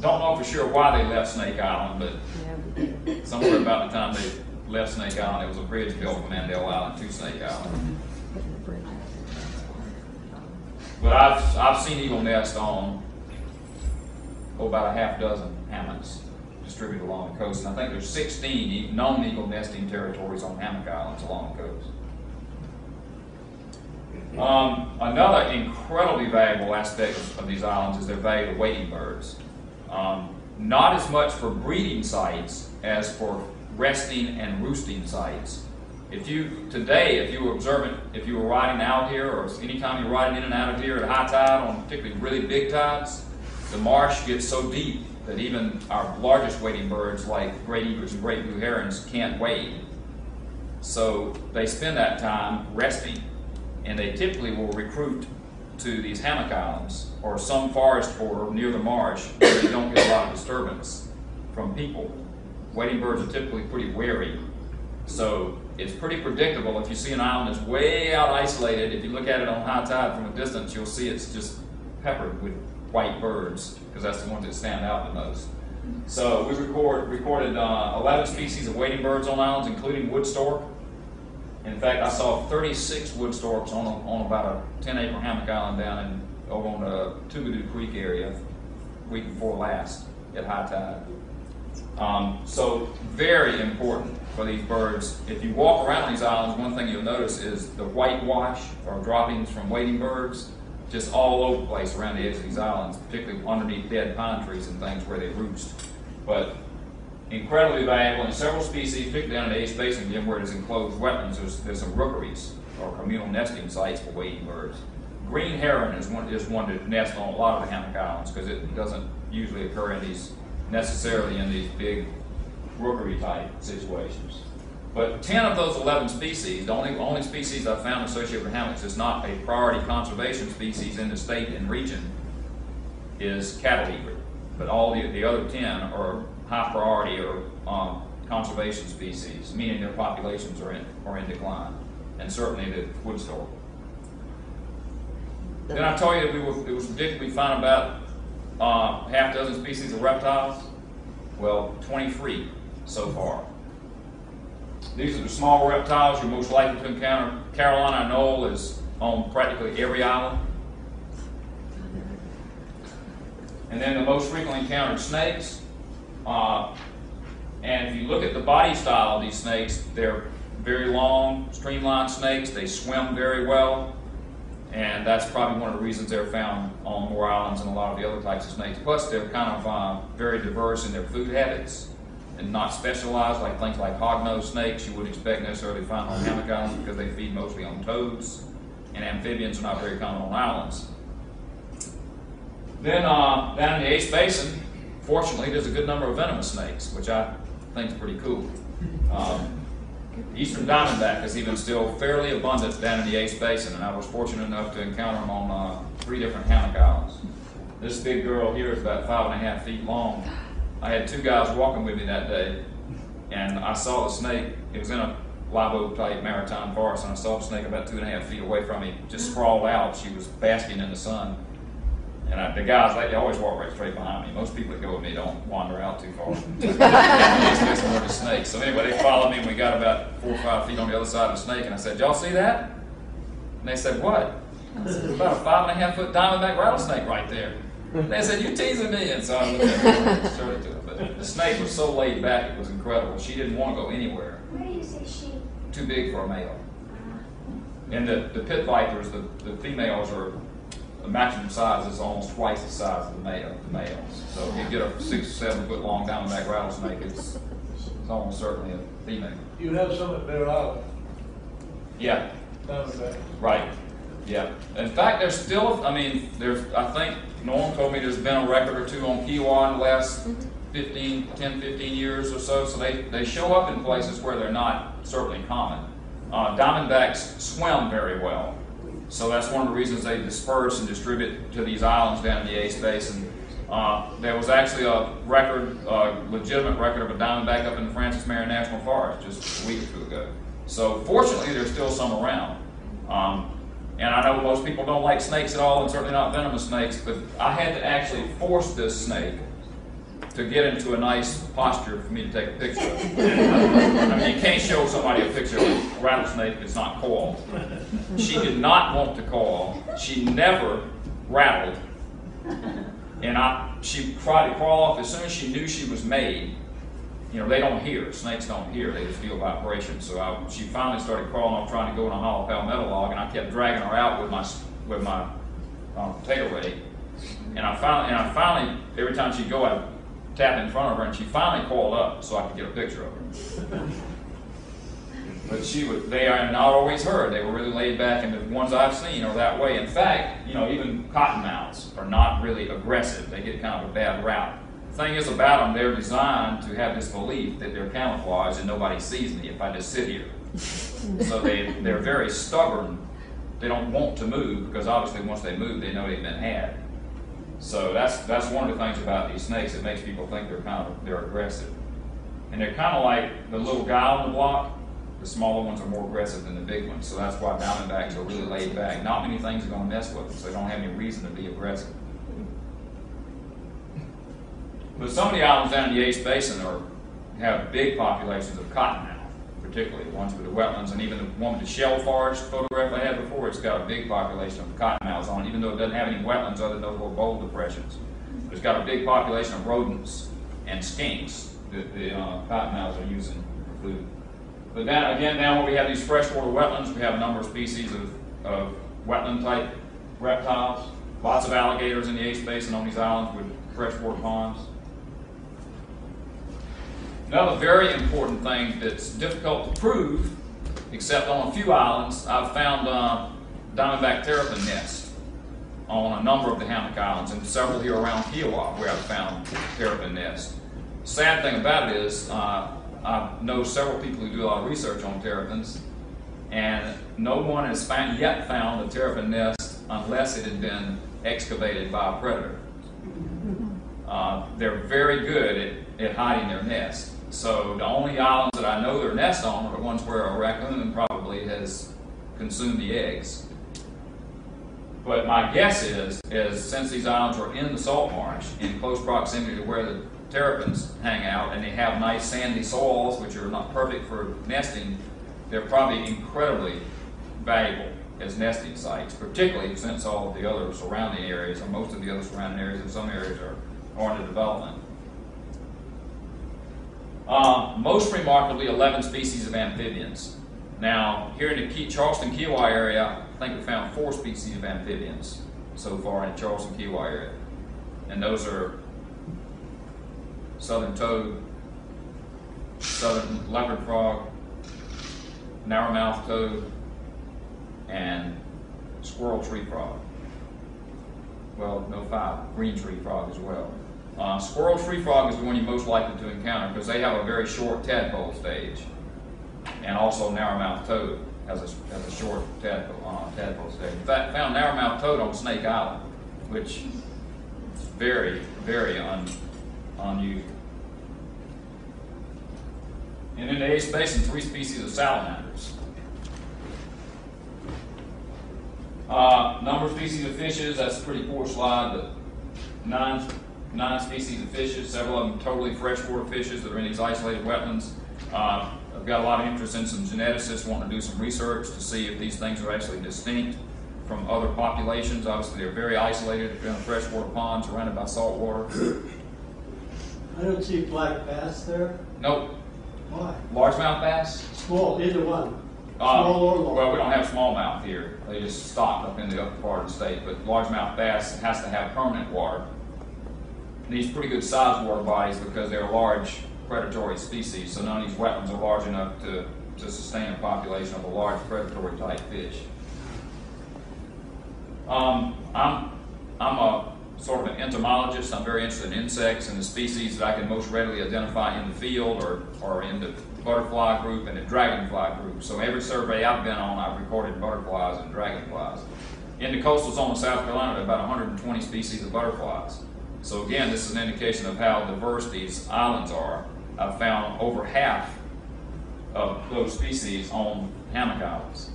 Don't know for sure why they left Snake Island, but somewhere about the time they left Snake Island, there was a bridge built from Mandel Island to Snake Island. But I've, I've seen eagle nest on, oh, about a half dozen hammocks, distributed along the coast. And I think there's 16 e- known eagle nesting territories on hammock islands along the coast. Um, another incredibly valuable aspect of these islands is their value to wading birds. Um, not as much for breeding sites as for resting and roosting sites. If you today, if you were observant, if you were riding out here, or anytime you're riding in and out of here at high tide, on particularly really big tides, the marsh gets so deep that even our largest wading birds, like great egrets and great blue herons, can't wade. So they spend that time resting, and they typically will recruit to these hammock islands or some forest border near the marsh where they don't get a lot of disturbance from people. Wading birds are typically pretty wary, so it's pretty predictable. If you see an island that's way out isolated, if you look at it on high tide from a distance, you'll see it's just peppered with white birds because that's the ones that stand out the most. So we record, recorded uh, 11 species of wading birds on islands, including wood stork. In fact, I saw 36 wood storks on, a, on about a 10 acre hammock island down in over on the Toogoodoo Creek area week before last at high tide. Um, so very important for these birds. If you walk around these islands, one thing you'll notice is the whitewash or droppings from wading birds just all over the place around the edge of these islands, particularly underneath dead pine trees and things where they roost. But incredibly valuable in several species, particularly down in the Ace Basin, again, where is enclosed wetlands, there's, there's some rookeries or communal nesting sites for wading birds. Green heron is one, is one that nests on a lot of the hammock islands because it doesn't usually occur in these, necessarily in these big rookery type situations. But 10 of those 11 species, the only, only species I've found associated with hammocks is not a priority conservation species in the state and region, is cattle egret. But all the, the other 10 are high priority or um, conservation species, meaning their populations are in, are in decline, and certainly the wood stork. Then I told you that we were, it was predicted we'd find about uh, half dozen species of reptiles. Well, 23 so far. These are the small reptiles you're most likely to encounter. Carolina anole is on practically every island. And then the most frequently encountered snakes. Uh, and if you look at the body style of these snakes, they're very long, streamlined snakes. They swim very well. And that's probably one of the reasons they're found on more islands than a lot of the other types of snakes. Plus, they're kind of uh, very diverse in their food habits and not specialized like things like hognose snakes you wouldn't expect necessarily to find on hammock islands because they feed mostly on toads. And amphibians are not very common on islands. Then uh, down in the Ace Basin, fortunately, there's a good number of venomous snakes, which I think is pretty cool. Um, Eastern diamondback is even still fairly abundant down in the Ace Basin, and I was fortunate enough to encounter them on uh, three different hammock islands. This big girl here is about five and a half feet long. I had two guys walking with me that day, and I saw the snake. It was in a live oak type maritime forest, and I saw the snake about two and a half feet away from me, just mm-hmm. sprawled out. She was basking in the sun. And I, the guys, they always walk right straight behind me. Most people that go with me don't wander out too far. It's more the snake. So anyway, they followed me, and we got about four or five feet on the other side of the snake. And I said, "Y'all see that?" And they said, "What?" I said, about a five and a half foot diamondback rattlesnake right there." And they said, "You teasing me?" And so I looked at her and showed it to them. But the snake was so laid back; it was incredible. She didn't want to go anywhere. Where do you say she? Too big for a male. And the, the pit vipers, the, the females are the maximum size is almost twice the size of the male, the males. So if you get a six, or seven foot long diamondback rattlesnake, it's, it's almost certainly a female. You have some at Bear Island, Yeah, Diamondback. right. Yeah. In fact, there's still, I mean, there's, I think Norm told me there's been a record or two on Kiawah in the last 15, 10, 15 years or so. So they, they show up in places where they're not certainly common. Uh, diamondbacks swim very well. So that's one of the reasons they disperse and distribute to these islands down in the Ace Basin. Uh, there was actually a record, a legitimate record of a diamondback up in the Francis Marion National Forest just a week or two ago. So fortunately, there's still some around. Um, and I know most people don't like snakes at all, and certainly not venomous snakes, but I had to actually force this snake to get into a nice posture for me to take a picture. I mean, you can't show somebody a picture of a rattlesnake that's not coiled. She did not want to coil. She never rattled. And I, she tried to crawl off as soon as she knew she was made. You know, they don't hear, snakes don't hear, they just feel vibrations. So I, she finally started crawling off trying to go in a hollow palmetto log, and I kept dragging her out with my, with my um, potato rake. And I finally, and I finally, every time she'd go, I'd tap in front of her, and she finally coiled up so I could get a picture of her. But she would, they are not always heard. They were really laid back, and the ones I've seen are that way. In fact, you know, even cottonmouths are not really aggressive. They get kind of a bad rap. The thing is about them, they're designed to have this belief that they're camouflaged and nobody sees me if I just sit here. so they, they're very stubborn. They don't want to move because obviously once they move, they know they've been had. So that's that's one of the things about these snakes that makes people think they're kind of they're aggressive. And they're kind of like the little guy on the block. The smaller ones are more aggressive than the big ones, so that's why diamondbacks are really laid back. Not many things are going to mess with them, so they don't have any reason to be aggressive. But some of the islands down in the Ace Basin are have big populations of cottonmouth, particularly the ones with the wetlands, and even the one with the shell forest photograph I had before. It's got a big population of cottonmouths on, it, even though it doesn't have any wetlands other than those little bowl depressions. It's got a big population of rodents and skinks that the uh, cottonmouths are using for food. But then again, now when we have these freshwater wetlands, we have a number of species of, of wetland type reptiles. Lots of alligators in the Ace Basin on these islands with freshwater ponds. Another very important thing that's difficult to prove, except on a few islands, I've found uh, diamondback terrapin nests on a number of the hammock islands and several here around Kiawah where I've found terrapin nests. Sad thing about it is, uh, I know several people who do a lot of research on terrapins, and no one has found, yet found a terrapin nest unless it had been excavated by a predator. Uh, they're very good at, at hiding their nest. So the only islands that I know their nest on are the ones where a raccoon probably has consumed the eggs. But my guess is, is since these islands are in the salt marsh, in close proximity to where the terrapins hang out, and they have nice sandy soils which are not perfect for nesting, they're probably incredibly valuable as nesting sites, particularly since all of the other surrounding areas, or most of the other surrounding areas, in some areas are, are under development. Uh, most remarkably, 11 species of amphibians. Now, here in the Key, Charleston Kiawah area, I think we found four species of amphibians so far in the Charleston Kiawah area. And those are southern toad, southern leopard frog, narrowmouth toad, and squirrel tree frog. Well, no five, green tree frog as well. Uh, squirrel tree frog is the one you're most likely to encounter because they have a very short tadpole stage. And also narrowmouth toad has a, has a short tadpole, uh, tadpole stage. In fact, found narrowmouth toad on Snake Island, which is very, very un, unusual. And in the Ace Basin, three species of salamanders. Uh, number of species of fishes, that's a pretty poor slide, but nine, nine species of fishes, several of them totally freshwater fishes that are in these isolated wetlands. Uh, I've got a lot of interest in some geneticists wanting to do some research to see if these things are actually distinct from other populations. Obviously, they're very isolated in a freshwater pond surrounded by salt water. I don't see black bass there. Nope. Why? Largemouth bass? Small, either one. Small or large. Well, we don't have smallmouth here. They just stock up in the upper part of the state. But largemouth bass has to have permanent water. These pretty good sized water bodies because they're large predatory species. So none of these wetlands are large enough to, to sustain a population of a large predatory type fish. Um, I'm, I'm a sort of an entomologist. I'm very interested in insects and the species that I can most readily identify in the field or, or in the butterfly group and the dragonfly group. So every survey I've been on, I've recorded butterflies and dragonflies. In the coastal zone of South Carolina, there are about 120 species of butterflies. So again, this is an indication of how diverse these islands are. I've found over half of those species on hammock islands.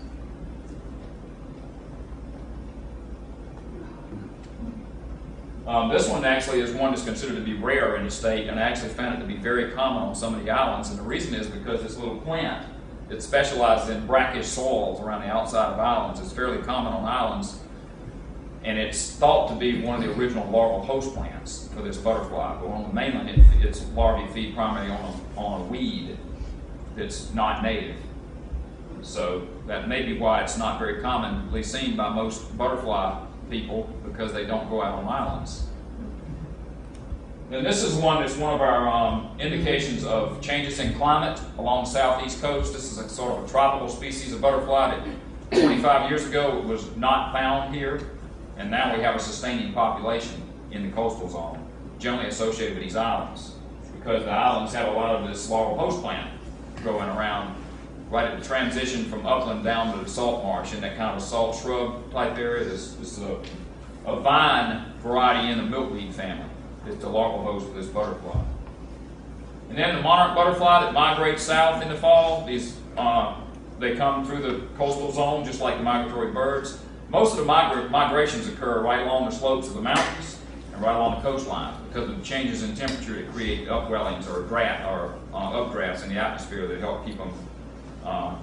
Um, this one actually is one that's considered to be rare in the state, and I actually found it to be very common on some of the islands. And the reason is because this little plant that specializes in brackish soils around the outside of islands is fairly common on islands. And it's thought to be one of the original larval host plants for this butterfly. But on the mainland, it, its larvae feed primarily on a, on a weed that's not native. So that may be why it's not very commonly seen by most butterfly people because they don't go out on islands. And this is one that's one of our um, indications of changes in climate along the southeast coast. This is a sort of a tropical species of butterfly that 25 years ago was not found here, and now we have a sustaining population in the coastal zone, generally associated with these islands, because the islands have a lot of this larval host plant growing around right at the transition from upland down to the salt marsh in that kind of salt shrub type area. This, this is a, a vine variety in the milkweed family. It's the larval host of this butterfly. And then the monarch butterfly that migrates south in the fall, these, uh, they come through the coastal zone just like migratory birds. Most of the migra- migrations occur right along the slopes of the mountains and right along the coastlines because of the changes in temperature that create upwellings or drought or uh, updrafts in the atmosphere that help keep them um,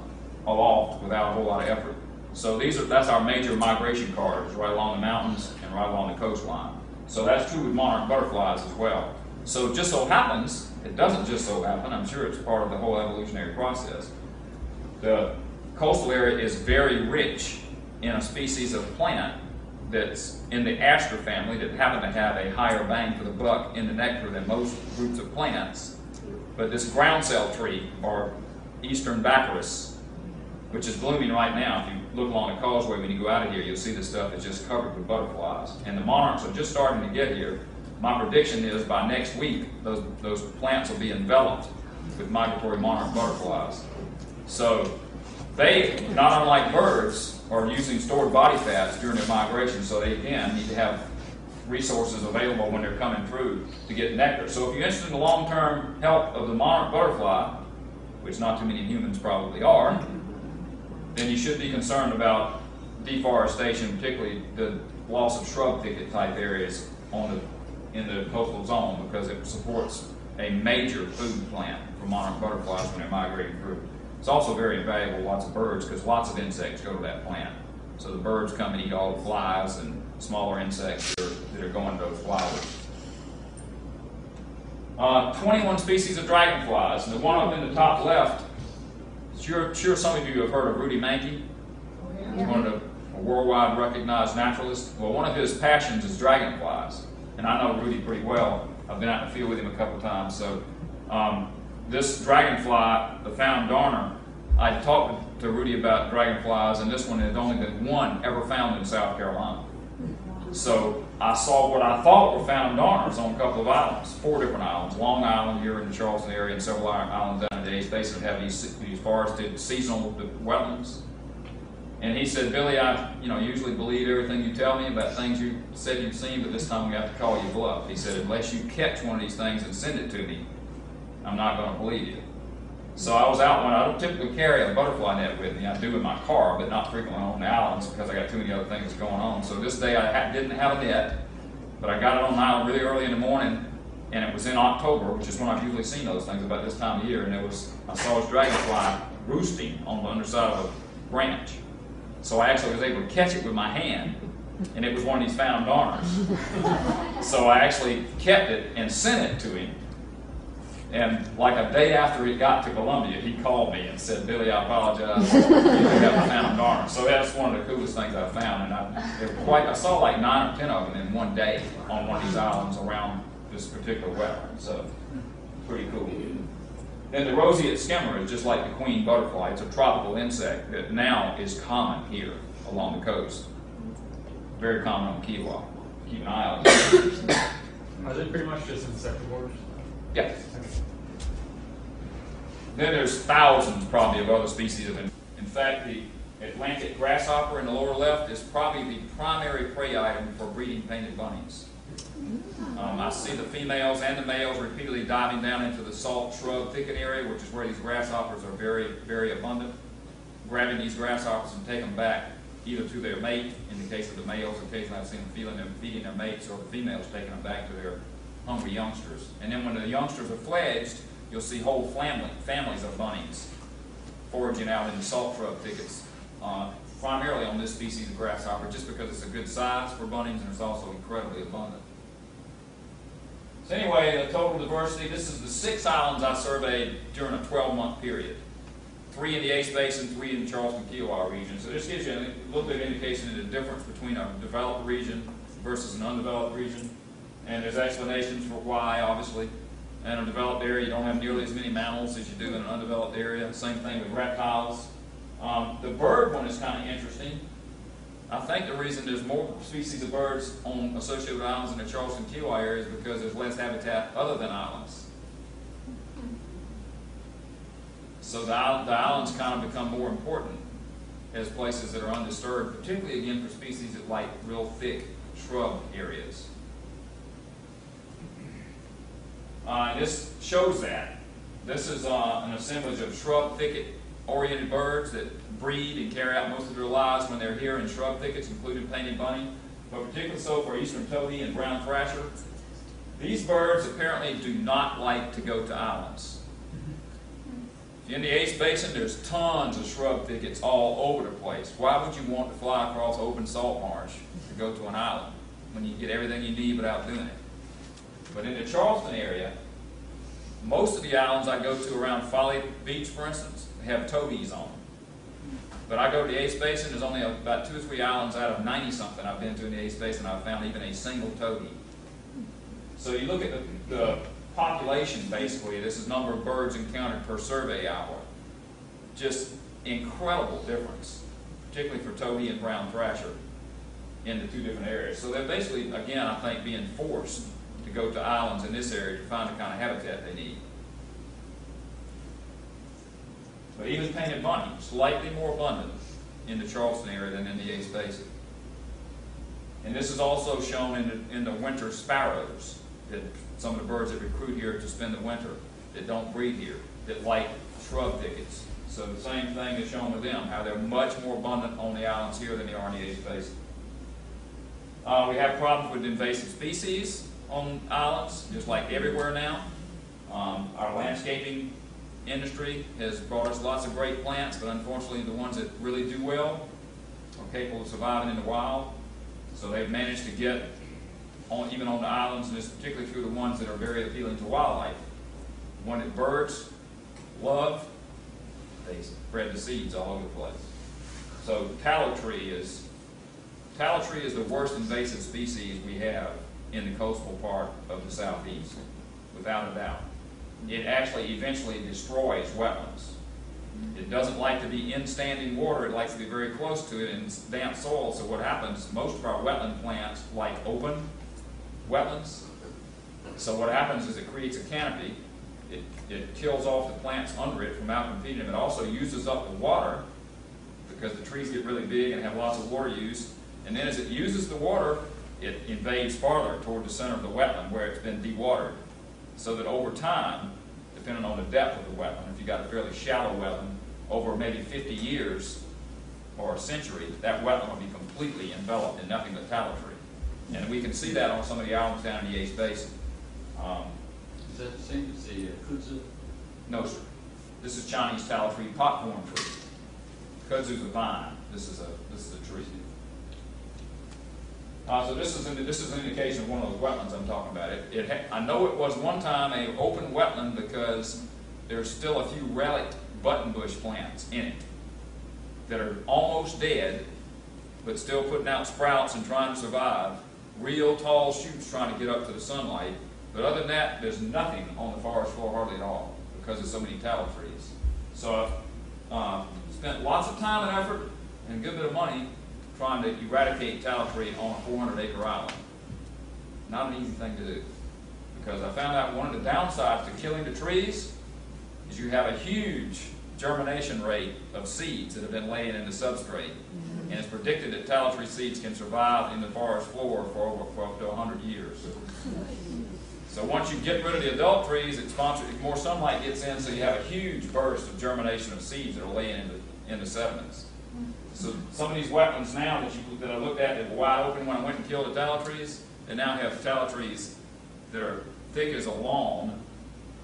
aloft without a whole lot of effort. So these are that's our major migration corridors, right along the mountains and right along the coastline. So that's true with monarch butterflies as well. So just so happens, it doesn't just so happen, I'm sure it's part of the whole evolutionary process. The coastal area is very rich in a species of plant that's in the aster family that happen to have a higher bang for the buck in the nectar than most groups of plants. But this groundsel tree, or eastern baccharis, which is blooming right now. If you look along the causeway when you go out of here, you'll see the stuff is just covered with butterflies. And the monarchs are just starting to get here. My prediction is by next week, those, those plants will be enveloped with migratory monarch butterflies. So they, not unlike birds, are using stored body fats during their migration, so they again need to have resources available when they're coming through to get nectar. So if you're interested in the long-term health of the monarch butterfly, which not too many humans probably are, then you should be concerned about deforestation, particularly the loss of shrub thicket type areas on the, in the coastal zone because it supports a major food plant for monarch butterflies when they're migrating through. It's also very invaluable to lots of birds because lots of insects go to that plant. So the birds come and eat all the flies and smaller insects that are, that are going to those flowers. Uh, 21 species of dragonflies. And the one up in the top left, sure, sure some of you have heard of Rudy Mancke. He's one of the a worldwide recognized naturalist. Well, one of his passions is dragonflies. And I know Rudy pretty well. I've been out in the field with him a couple times. So um, this dragonfly, the fawn darner, I talked to Rudy about dragonflies, and this one had only been one ever found in South Carolina. So I saw what I thought were found darners on a couple of islands, four different islands. Long Island here in the Charleston area, and several islands down in the Ace Basin have these, these forested seasonal wetlands. And he said, Billy, I you know usually believe everything you tell me about things you said you've seen, but this time we have to call you bluff. He said, unless you catch one of these things and send it to me, I'm not going to believe you. So I was out when I don't typically carry a butterfly net with me. I do in my car, but not frequently on the islands because I got too many other things going on. So this day I ha- didn't have a net, but I got it on the island really early in the morning, and it was in October, which is when I've usually seen those things about this time of year. And it was I saw this dragonfly roosting on the underside of a branch. So I actually was able to catch it with my hand, and it was one of these found darners. so I actually kept it and sent it to him. And like a day after it got to Columbia, he called me and said, Billy, I apologize. You have a fawn darner. So that's one of the coolest things I've found. And I, quite, I saw like nine or ten of them in one day on one of these islands around this particular wetland. So pretty cool. Then the roseate skimmer is just like the queen butterfly. It's a tropical insect that now is common here along the coast. Very common on Kiawah. Keep an eye out. Are they pretty much just insectivores? Yeah. Then there's thousands probably of other species of. In, in fact, the Atlantic grasshopper in the lower left is probably the primary prey item for breeding painted buntings. Um, I see the females and the males repeatedly diving down into the salt shrub thicket area, which is where these grasshoppers are very, very abundant. Grabbing these grasshoppers and taking them back either to their mate, in the case of the males, occasionally I've seen them, feeding their mates, or the females taking them back to their hungry youngsters. And then when the youngsters are fledged, you'll see whole family, families of buntings foraging out in the salt shrub thickets, uh, primarily on this species of grasshopper, just because it's a good size for buntings and it's also incredibly abundant. So anyway, the total diversity, this is the six islands I surveyed during a 12-month period. Three in the Ace Basin, three in the Charleston Kiawah region. So this gives you a little bit of indication of the difference between a developed region versus an undeveloped region. And there's explanations for why, obviously. In a developed area, you don't have nearly as many mammals as you do in an undeveloped area. Same thing with reptiles. Um, the bird one is kind of interesting. I think the reason there's more species of birds on associated with islands in the Charleston Kiawah area is because there's less habitat other than islands. So the, the islands kind of become more important as places that are undisturbed, particularly again for species that like real thick shrub areas. Uh, this shows that. This is uh, an assemblage of shrub thicket-oriented birds that breed and carry out most of their lives when they're here in shrub thickets, including painted bunting, but particularly so for eastern towhee and brown thrasher. These birds apparently do not like to go to islands. In the Ace Basin, there's tons of shrub thickets all over the place. Why would you want to fly across open salt marsh to go to an island when you get everything you need without doing it? But in the Charleston area, most of the islands I go to around Folly Beach, for instance, have towhees on them. But I go to the Ace Basin, there's only about two or three islands out of 90-something I've been to in the Ace Basin, I've found even a single towhee. So you look at the, the population, basically, this is number of birds encountered per survey hour. Just incredible difference, particularly for towhee and brown thrasher in the two different areas. So they're basically, again, I think, being forced go to islands in this area to find the kind of habitat they need. But even painted bunting, slightly more abundant in the Charleston area than in the Ace Basin. And this is also shown in the, in the winter sparrows, that some of the birds that recruit here to spend the winter, that don't breed here, that like shrub thickets. So the same thing is shown with them, how they're much more abundant on the islands here than they are in the Ace Basin. Uh, we have problems with invasive species on islands, just like everywhere now. Um, our landscaping industry has brought us lots of great plants, but unfortunately, the ones that really do well are capable of surviving in the wild. So they've managed to get on, even on the islands, and it's particularly through the ones that are very appealing to wildlife. One that birds love, they spread the seeds all over the place. So tallow tree is, tallow tree is the worst invasive species we have in the coastal part of the southeast, without a doubt. It actually eventually destroys wetlands. It doesn't like to be in standing water, it likes to be very close to it in damp soil, so what happens, most of our wetland plants like open wetlands. So what happens is it creates a canopy, it, it kills off the plants under it from out competing, it also uses up the water, because the trees get really big and have lots of water use, and then as it uses the water, it invades farther toward the center of the wetland where it's been dewatered. So that over time, depending on the depth of the wetland, if you've got a fairly shallow wetland, over maybe 50 years or a century, that wetland will be completely enveloped in nothing but tallow tree. And we can see that on some of the islands down in the Ace Basin. Um, Is that the same as the uh, kudzu? no, sir. This is Chinese tallow tree, popcorn tree. Kudzu's a vine. This is a, this is a tree. Uh, so this is, an- this is an indication of one of those wetlands I'm talking about. It, it, I know it was one time a open wetland because there's still a few relic buttonbush plants in it that are almost dead, but still putting out sprouts and trying to survive. Real tall shoots trying to get up to the sunlight. But other than that, there's nothing on the forest floor hardly at all because of so many tallow trees. So I've uh, spent lots of time and effort and a good bit of money trying to eradicate tallow tree on a 400 acre island. Not an easy thing to do. Because I found out one of the downsides to killing the trees is you have a huge germination rate of seeds that have been laying in the substrate. And it's predicted that tallow tree seeds can survive in the forest floor for over for up to 100 years. So once you get rid of the adult trees, it sponsors, more sunlight gets in, so you have a huge burst of germination of seeds that are laying in the, in the sediments. So some of these wetlands now that you, that I looked at that were wide open when I went and killed the tallow trees, they now have tallow trees that are thick as a lawn,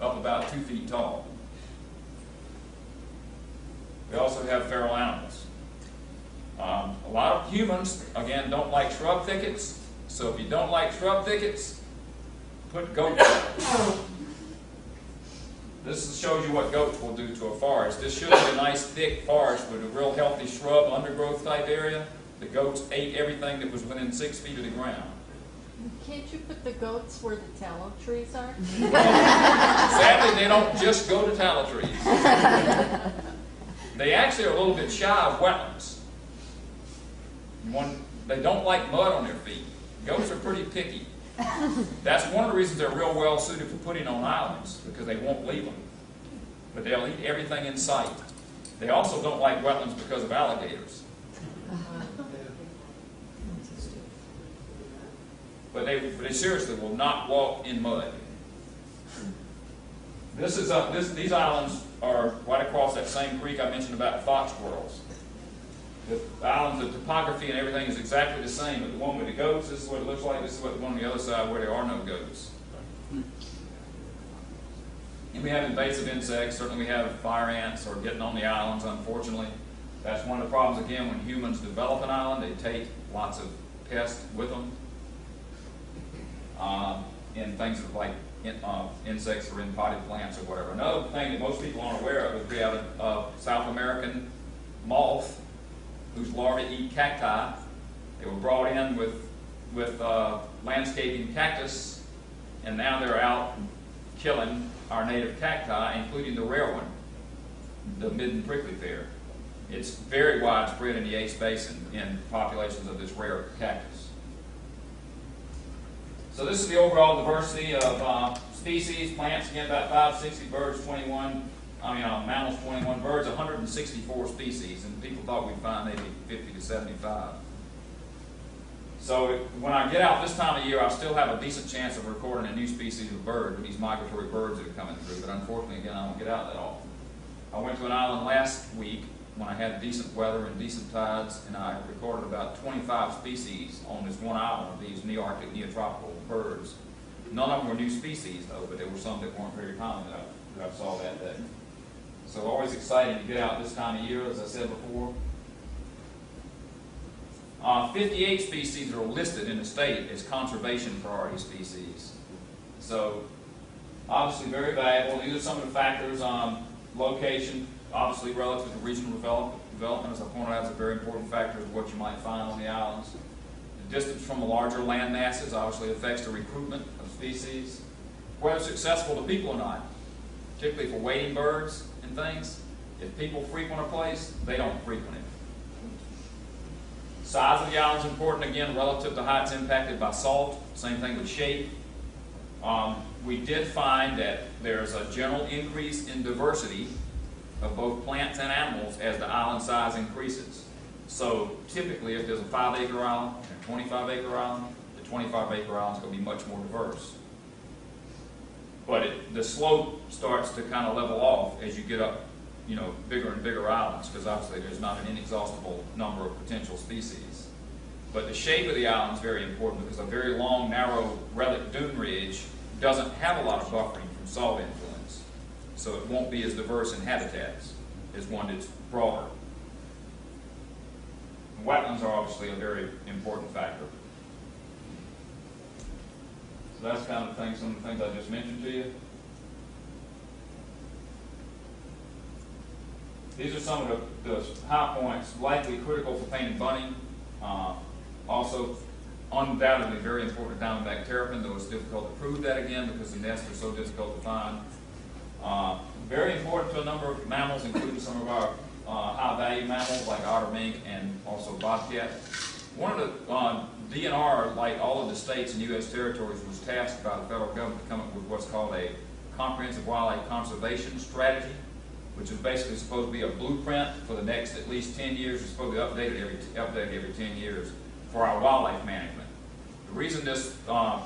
up about two feet tall. We also have feral animals. Um, a lot of humans, again, don't like shrub thickets, so if you don't like shrub thickets, put goat. This shows you what goats will do to a forest. This should be a nice thick forest with a real healthy shrub undergrowth type area. The goats ate everything that was within six feet of the ground. Can't you put the goats where the tallow trees are? Sadly, they don't just go to tallow trees. They actually are a little bit shy of wetlands. One, they don't like mud on their feet. Goats are pretty picky. That's one of the reasons they're real well suited for putting on islands, because they won't leave them. But they'll eat everything in sight. They also don't like wetlands because of alligators. But they, but they seriously will not walk in mud. This is, uh, this, these islands are right across that same creek I mentioned about fox squirrels. The islands, the topography and everything is exactly the same, but the one with the goats, this is what it looks like, this is what the one on the other side where there are no goats. And we have invasive insects, certainly we have fire ants are getting on the islands, unfortunately. That's one of the problems, again, when humans develop an island, they take lots of pests with them. Um, and things like in, uh, insects or in potted plants or whatever. Another thing that most people aren't aware of is we have a, a South American moth whose larvae eat cacti. They were brought in with, with uh, landscaping cactus, and now they're out killing our native cacti, including the rare one, the midden prickly pear. It's very widespread in the Ace Basin in populations of this rare cactus. So this is the overall diversity of uh, species, plants, again, about 560, birds 21, I mean, uh, mammals 21, birds 164 species, and people thought we'd find maybe 50 to 75. So when I get out this time of year, I still have a decent chance of recording a new species of bird these migratory birds that are coming through, but unfortunately, again, I don't get out that often. I went to an island last week when I had decent weather and decent tides, and I recorded about 25 species on this one island of these Nearctic neotropical birds. None of them were new species though, but there were some that weren't very common that I, that I saw that day. So always exciting to get out this time of year, as I said before. Uh, 58 species are listed in the state as conservation priority species. So obviously very valuable. These are some of the factors on location, obviously relative to regional develop, development, as I pointed out, is a very important factor of what you might find on the islands. The distance from the larger land masses obviously affects the recruitment of species. Whether successful to people or not, particularly for wading birds and things. If people frequent a place, they don't frequent it. Size of the island is important, again, relative to how it's impacted by salt. Same thing with shape. Um, we did find that there's a general increase in diversity of both plants and animals as the island size increases. So typically, if there's a five acre island and a twenty-five acre island, the twenty-five acre island is gonna be much more diverse. But it, the slope starts to kind of level off as you get up, you know, bigger and bigger islands, because obviously there's not an inexhaustible number of potential species. But the shape of the island is very important because a very long, narrow relic dune ridge doesn't have a lot of buffering from salt influence. So it won't be as diverse in habitats as one that's broader. Wetlands are obviously a very important factor. So that's kind of the things, some of the things I just mentioned to you. These are some of the, the high points, likely critical for painted bunting. Uh, also undoubtedly very important to diamondback terrapin, though it's difficult to prove that again because the nests are so difficult to find. Uh, very important to a number of mammals, including some of our uh, high-value mammals like otter mink and also bobcat. One of the uh, DNR, like all of the states and U.S. territories, was tasked by the federal government to come up with what's called a comprehensive wildlife conservation strategy, which is basically supposed to be a blueprint for the next at least 10 years. It's supposed to be updated every updated every 10 years for our wildlife management. The reason this uh,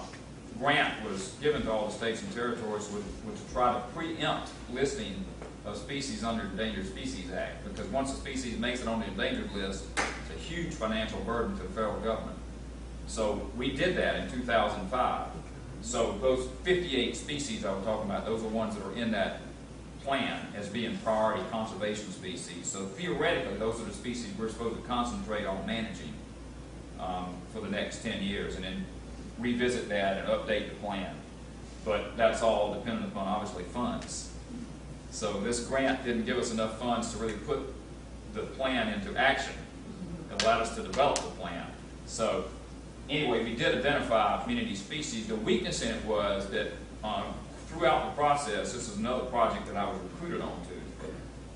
grant was given to all the states and territories was, was to try to preempt listing of species under the Endangered Species Act, because once a species makes it on the endangered list, it's a huge financial burden to the federal government. So we did that in 2005. So those 58 species I was talking about, those are ones that are in that plan as being priority conservation species. So theoretically, those are the species we're supposed to concentrate on managing um, for the next ten years, and then revisit that and update the plan. But that's all dependent upon, obviously, funds. So this grant didn't give us enough funds to really put the plan into action. It allowed us to develop the plan. So, anyway, we did identify community species. The weakness in it was that, um, throughout the process, this is another project that I was recruited onto.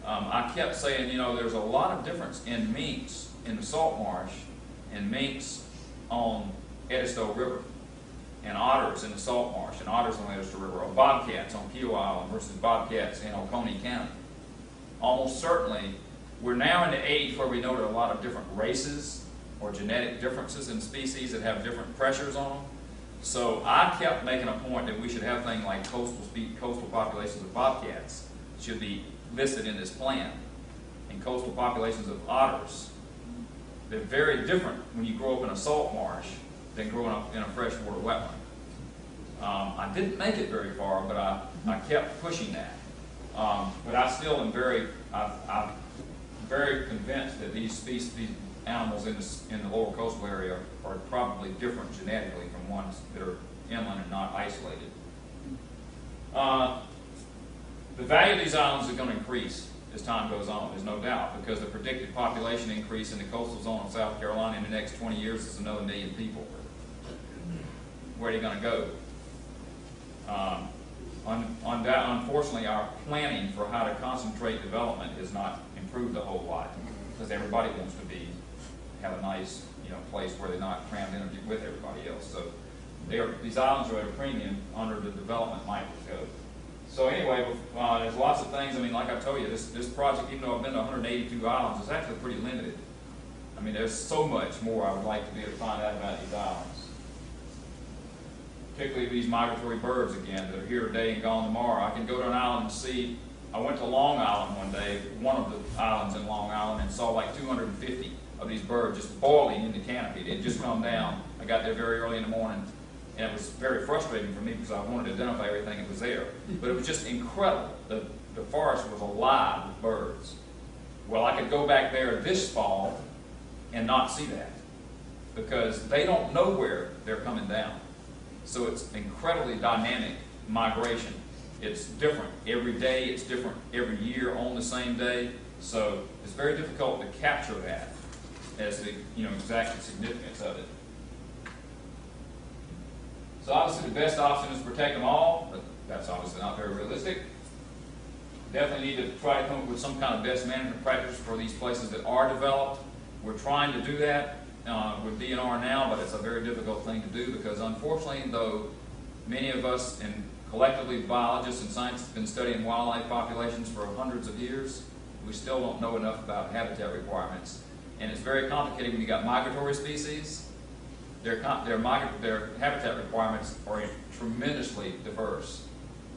Um, I kept saying, you know, there's a lot of difference in minks in the salt marsh and minks on Edisto River and otters in the salt marsh and otters on the Edisto River, or bobcats on Keel Island versus bobcats in Oconee County. Almost certainly, we're now in the age where we know there are a lot of different races or genetic differences in species that have different pressures on them. So I kept making a point that we should have things like coastal coastal populations of bobcats should be listed in this plan, and coastal populations of otters. They're very different when you grow up in a salt marsh than growing up in a freshwater wetland. Um, I didn't make it very far, but I, I kept pushing that. Um, but I still am very, I, I'm very convinced that these species, these animals in the, in the lower coastal area are probably different genetically from ones that are inland and not isolated. Uh, the value of these islands is going to increase as time goes on, there's no doubt, because the predicted population increase in the coastal zone of South Carolina in the next 20 years is another million people. Where are you going to go? Um, un- undou- Unfortunately, our planning for how to concentrate development has not improved a whole lot, because everybody wants to be, have a nice, you know, place where they're not crammed in with everybody else. So they are, these islands are at a premium under the development microscope. So anyway, uh, there's lots of things, I mean, like I told you, this, this project, even though I've been to hundred and eighty-two islands, is actually pretty limited. I mean, there's so much more I would like to be able to find out about these islands. Particularly these migratory birds again, that are here today and gone tomorrow. I can go to an island and see, I went to Long Island one day, one of the islands in Long Island, and saw like two hundred and fifty of these birds just boiling in the canopy. They'd just come down. I got there very early in the morning, and it was very frustrating for me because I wanted to identify everything that was there. But it was just incredible. The, the forest was alive with birds. Well, I could go back there this fall and not see that because they don't know where they're coming down. So it's incredibly dynamic migration. It's different every day, it's different every year on the same day. So it's very difficult to capture that as the you know exact significance of it. So obviously, the best option is to protect them all, but that's obviously not very realistic. Definitely need to try to come up with some kind of best management practice for these places that are developed. We're trying to do that uh, with DNR now, but it's a very difficult thing to do because unfortunately, though many of us and collectively biologists and scientists have been studying wildlife populations for hundreds of years, we still don't know enough about habitat requirements. And it's very complicated when you've got migratory species their, their, their habitat requirements are tremendously diverse.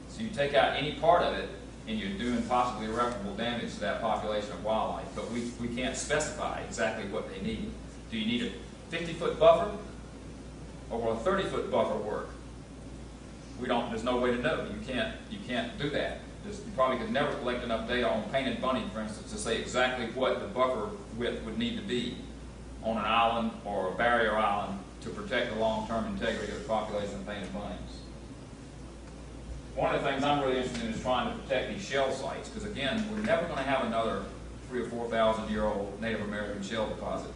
So you take out any part of it, and you're doing possibly irreparable damage to that population of wildlife. But we, we can't specify exactly what they need. Do you need a 50-foot buffer, or will a 30-foot buffer work? We don't. There's no way to know. You can't. You can't do that. There's, you probably could never collect enough data on painted bunting, for instance, to say exactly what the buffer width would need to be on an island or a barrier island to protect the long-term integrity of the population of painted buntings. One of the things I'm really interested in is trying to protect these shell sites, because again, we're never going to have another three or four thousand year old Native American shell deposit.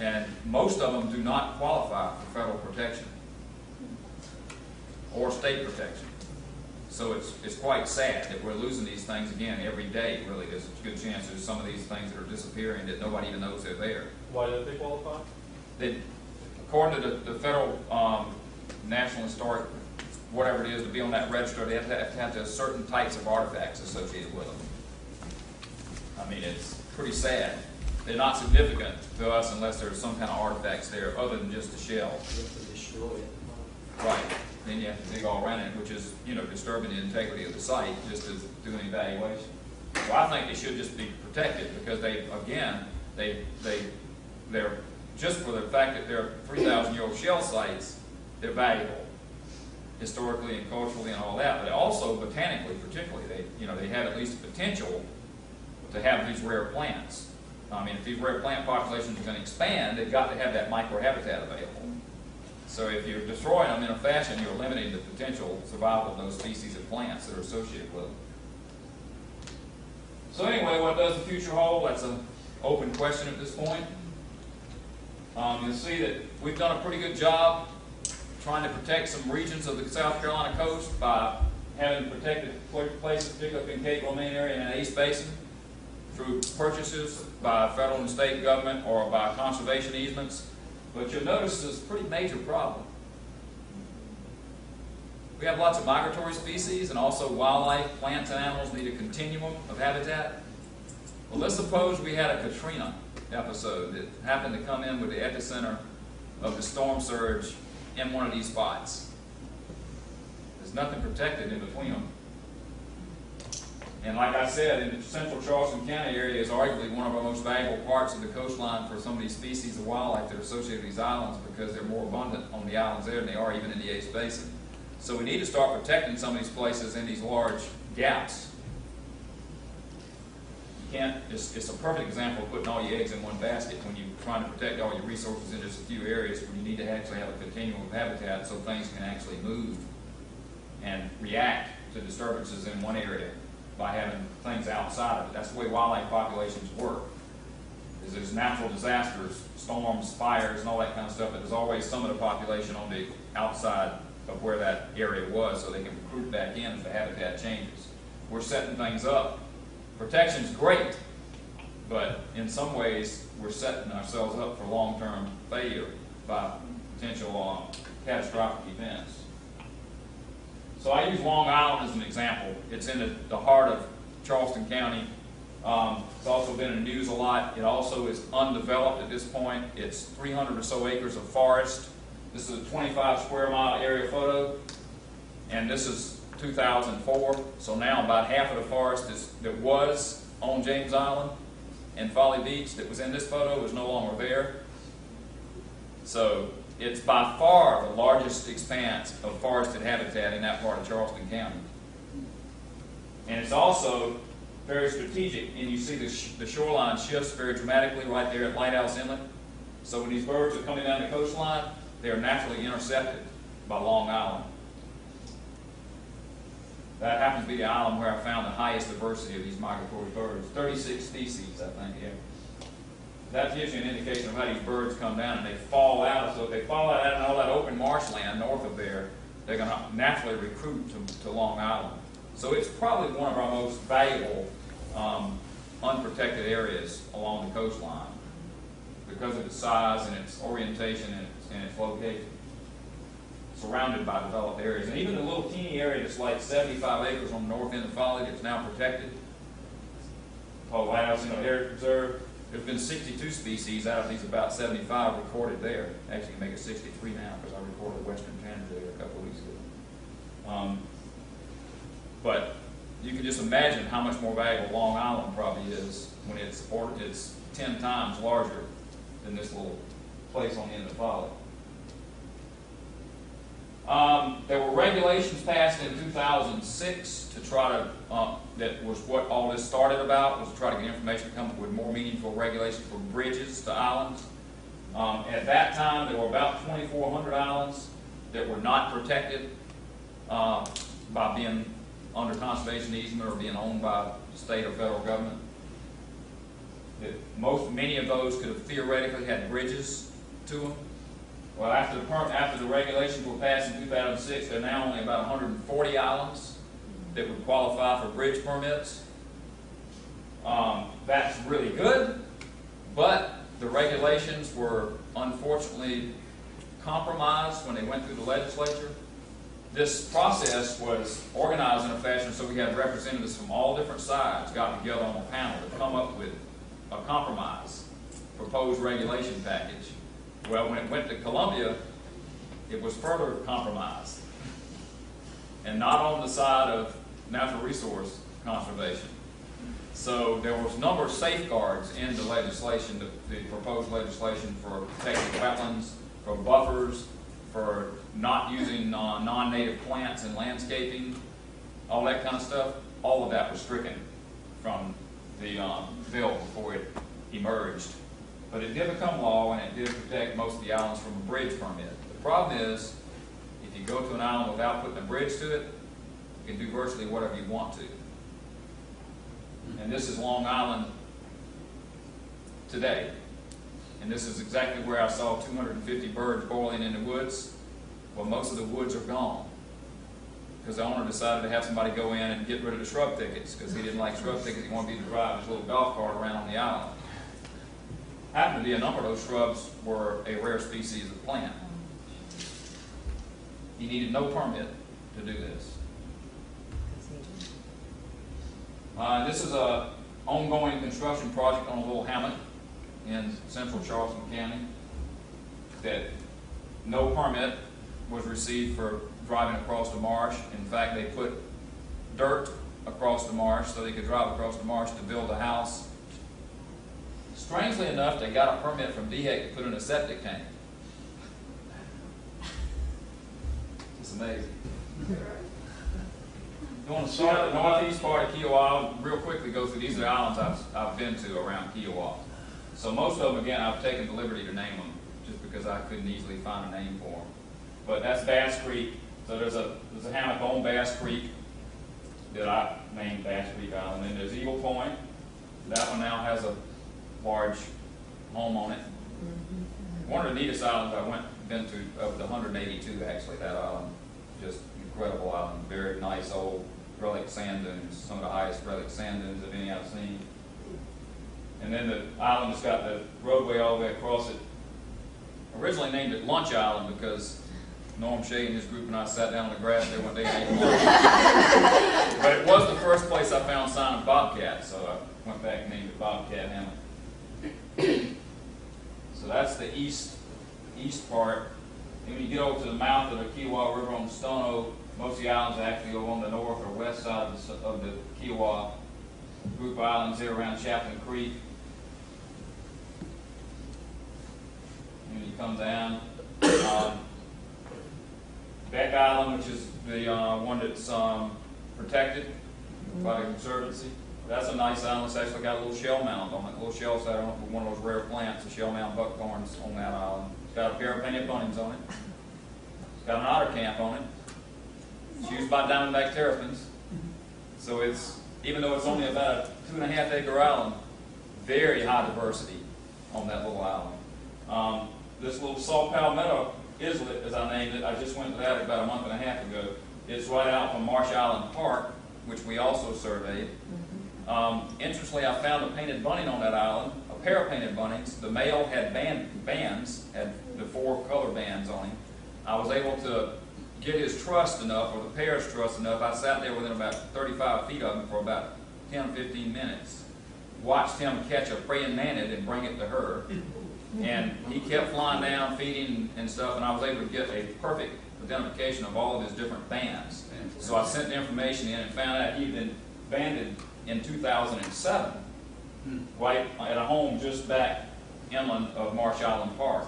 And most of them do not qualify for federal protection or state protection. So it's, it's quite sad that we're losing these things again every day, really. There's a good chance there's some of these things that are disappearing that nobody even knows they're there. Why don't they qualify? They, according to the, the federal, um, national historic, whatever it is, to be on that register, they have to have, to have to certain types of artifacts associated with them. I mean, it's pretty sad. They're not significant to us unless there's some kind of artifacts there other than just the shell. Right, then you have to dig all around it, which is, you know, disturbing the integrity of the site, just to do an evaluation. So I think they should just be protected, because they, again, they, they, they're, just for the fact that they're three thousand year old shell sites, they're valuable, historically and culturally and all that, but also botanically particularly, they, you know, they have at least the potential to have these rare plants. I mean, if these rare plant populations are gonna expand, they've got to have that microhabitat available. So if you're destroying them in a fashion, you're limiting the potential survival of those species of plants that are associated with them. So anyway, what does the future hold? That's an open question at this point. Um, you'll see that we've done a pretty good job trying to protect some regions of the South Carolina coast by having protected pla- places, particularly up in Cape Romain area and the Ace Basin, through purchases by federal and state government or by conservation easements. But you'll notice there's a pretty major problem. We have lots of migratory species and also wildlife, plants and animals need a continuum of habitat. Well, let's suppose we had a Katrina episode that happened to come in with the epicenter of the storm surge in one of these spots. There's nothing protected in between them. And like I said, in the central Charleston County area is arguably one of our most valuable parts of the coastline for some of these species of wildlife that are associated with these islands because they're more abundant on the islands there than they are even in the Ace Basin. So we need to start protecting some of these places in these large gaps. You can't, it's, it's a perfect example of putting all your eggs in one basket when you're trying to protect all your resources in just a few areas when you need to actually have a continuum of habitat so things can actually move and react to disturbances in one area by having things outside of it. That's the way wildlife populations work. Is there's natural disasters, storms, fires, and all that kind of stuff, but there's always some of the population on the outside of where that area was, so they can recruit back in if the habitat changes. We're setting things up. Protection's great, but in some ways, we're setting ourselves up for long-term failure by potential uh, catastrophic events. So I use Long Island as an example. It's in the, the heart of Charleston County. Um, it's also been in the news a lot. It also is undeveloped at this point. It's 300 or so acres of forest. This is a 25 square mile area photo, and this is 2004. So now about half of the forest is, that was on James Island and Folly Beach that was in this photo is no longer there. So it's by far the largest expanse of forested habitat in that part of Charleston County. And it's also very strategic, and you see the, sh- the shoreline shifts very dramatically right there at Lighthouse Inlet. So when these birds are coming down the coastline, they are naturally intercepted by Long Island. That happens to be the island where I found the highest diversity of these migratory birds, 36 species, I think, yeah. That gives you an indication of how these birds come down and they fall out. So if they fall out in all that open marshland north of there, they're going to naturally recruit to, to Long Island. So it's probably one of our most valuable um, unprotected areas along the coastline because of its size and its orientation and its, and its location. Surrounded by developed areas. And even the little teeny area that's like 75 acres on the north end of Folly that's now protected, called Lighthouse Inlet Heritage Reserve, there's been 62 species out of these about 75 recorded there. Actually, make it 63 now because I recorded Western Panda there a couple weeks ago. Um, but you can just imagine how much more valuable Long Island probably is when it's or it's 10 times larger than this little place on the end of the Folly. Um, there were regulations passed in 2006 to try to, uh, that was what all this started about, was to try to get information to come up with more meaningful regulations for bridges to islands. Um, at that time, there were about 2,400 islands that were not protected uh, by being under conservation easement or being owned by state or federal government. That most, many of those could have theoretically had bridges to them. Well, after the, after the regulations were passed in 2006, there are now only about 140 islands that would qualify for bridge permits. Um, that's really good, but the regulations were unfortunately compromised when they went through the legislature. This process was organized in a fashion so we had representatives from all different sides got together on a panel to come up with a compromise, proposed regulation package. Well, when it went to Columbia, it was further compromised. And not on the side of natural resource conservation. So there was a number of safeguards in the legislation, the, the proposed legislation for protecting wetlands, for buffers, for not using uh, non-native plants in landscaping, all that kind of stuff. All of that was stricken from the um, bill before it emerged. But it did become law and it did protect most of the islands from a bridge permit. The problem is, if you go to an island without putting a bridge to it, you can do virtually whatever you want to. And this is Long Island today. And this is exactly where I saw two hundred and fifty birds boiling in the woods. Well, most of the woods are gone. Because the owner decided to have somebody go in and get rid of the shrub thickets, because he didn't like shrub thickets, he wanted to drive his little golf cart around the island. Happened to be a number of those shrubs were a rare species of plant. He needed no permit to do this. Uh, this is a ongoing construction project on a little hammock in central Charleston County that no permit was received for driving across the marsh. In fact, they put dirt across the marsh so they could drive across the marsh to build a house. Strangely enough, they got a permit from DHEC to put in a septic tank. It's amazing. You want to start the northeast part of Kiawah, I'll real quickly go through, these are the islands I've, I've been to around Kiawah. So most of them, again, I've taken the liberty to name them, just because I couldn't easily find a name for them. But that's Bass Creek, so there's a, there's a hammock on Bass Creek that I named Bass Creek Island, and there's Eagle Point. That one now has a large home on it. Mm-hmm. One of the neatest islands I went, been to, uh, of the hundred and eighty-two actually, that island, just incredible island, very nice old relic sand dunes, some of the highest relic sand dunes of any I've seen. And then the island has got the roadway all the way across it. Originally named it Lunch Island because Norm Shea and his group and I sat down on the grass there one day and ate lunch. But it was the first place I found sign of bobcat, so I went back and named it Bobcat Hammock. So that's the east, east part. And when you get over to the mouth of the Kiawah River on Stono, most of the islands actually go on the north or west side of the, of the Kiawah group of islands there around Chaplain Creek. And you come down, um, Beck Island, which is the, uh, one that's, um, protected by the Conservancy. That's a nice island, it's actually got a little shell mound on it, A little shell site on it, one of those rare plants, the shell mound buckthorns on that island. It's got a pair of painted buntings on it. It's got an otter camp on it. It's used by diamondback terrapins. So it's, even though it's only about a two and a half acre island, very high diversity on that little island. Um, this little saw palmetto islet, as I named it, I just went to that about a month and a half ago. It's right out from Marsh Island Park, which we also surveyed. Um, interestingly, I found a painted bunting on that island, a pair of painted buntings. The male had band, bands, had the four color bands on him. I was able to get his trust enough, or the pair's trust enough. I sat there within about 35 feet of him for about 10, 15 minutes. Watched him catch a praying mantid and bring it to her. And he kept flying down, feeding and stuff, and I was able to get a perfect identification of all of his different bands. So I sent the information in and found out he'd been banded in 2007, right at a home just back inland of Marsh Island Park.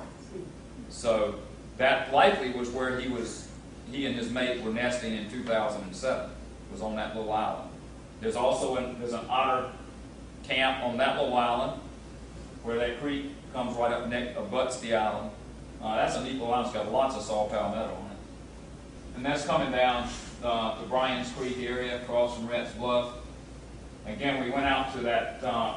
So that likely was where he was, he and his mate were nesting in 2007, was on that little island. There's also, an- there's an otter camp on that little island where that creek comes right up next, abuts the island. Uh, that's a neat little island, it's got lots of saw palmetto on it. And that's coming down, uh, to Bryan's Creek area, across from Rhett's Bluff. Again, we went out to that, um,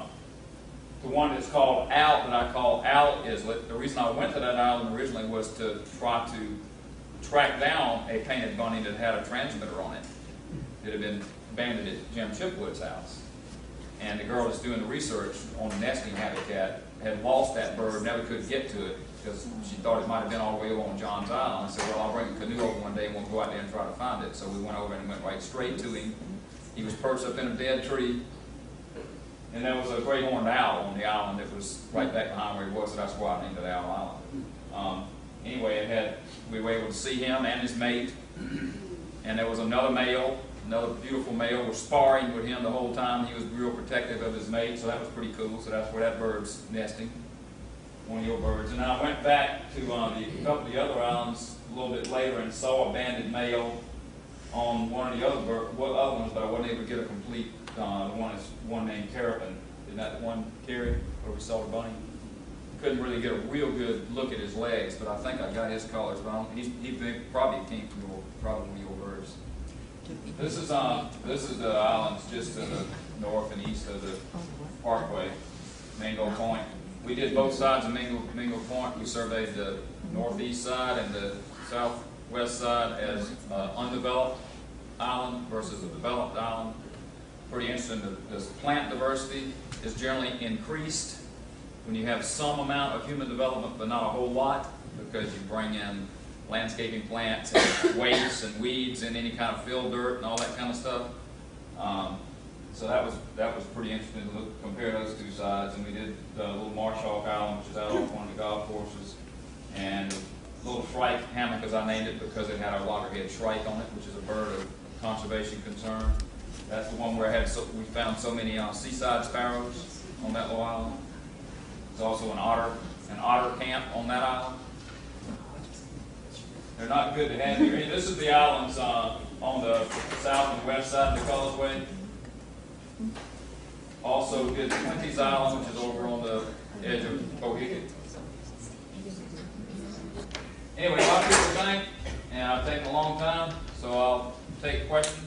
to one that's called Owl, that I call Owl Islet. The reason I went to that island originally was to try to track down a painted bunting that had a transmitter on it. That had been abandoned at Jim Chipwood's house. And the girl that's doing the research on nesting habitat had lost that bird, never could get to it, because she thought it might have been all the way over on John's Island. I said, well, I'll bring a canoe over one day and we'll go out there and try to find it. So we went over and went right straight to him. He was perched up in a dead tree. And there was a great horned owl on the island that was right back behind where he was, so that's why I named it Owl Island. Um, anyway, it had, we were able to see him and his mate. And there was another male, another beautiful male, was sparring with him the whole time. He was real protective of his mate, so that was pretty cool. So that's where that bird's nesting, one of your birds. And I went back to uh, the, a couple of the other islands a little bit later and saw a banded male on one of the other what other ones, but I wasn't able to get a complete uh, the one is, one named Terrapin. Isn't that the one, Terry, where we saw the bunny? Couldn't really get a real good look at his legs, but I think I got his colors, but I don't, he probably came from your, probably your birds. This is, um, this is the islands just to the north and east of the parkway, Mingo Point. We did both sides of Mingo, Mingo Point. We surveyed the northeast side and the southwest side as uh, undeveloped island versus a developed island. Pretty interesting, the, the plant diversity is generally increased when you have some amount of human development, but not a whole lot, because you bring in landscaping plants and wastes and weeds and any kind of fill dirt and all that kind of stuff. Um, so that was, that was pretty interesting to look, compare those two sides, and we did the little Marsh Hawk Island, which is out off one of the golf courses, and little shrike hammock, as I named it, because it had a loggerhead shrike on it, which is a bird of conservation concern. That's the one where I had so, we found so many uh, seaside sparrows on that little island. There's also an otter, an otter camp on that island. They're not good to have here. This is the islands, uh, on the south and west side of the causeway. Also did Quincy's Island, which is over on the edge of Cohicket. Anyway, a lot of people think, and I've taken a long time, so I'll take questions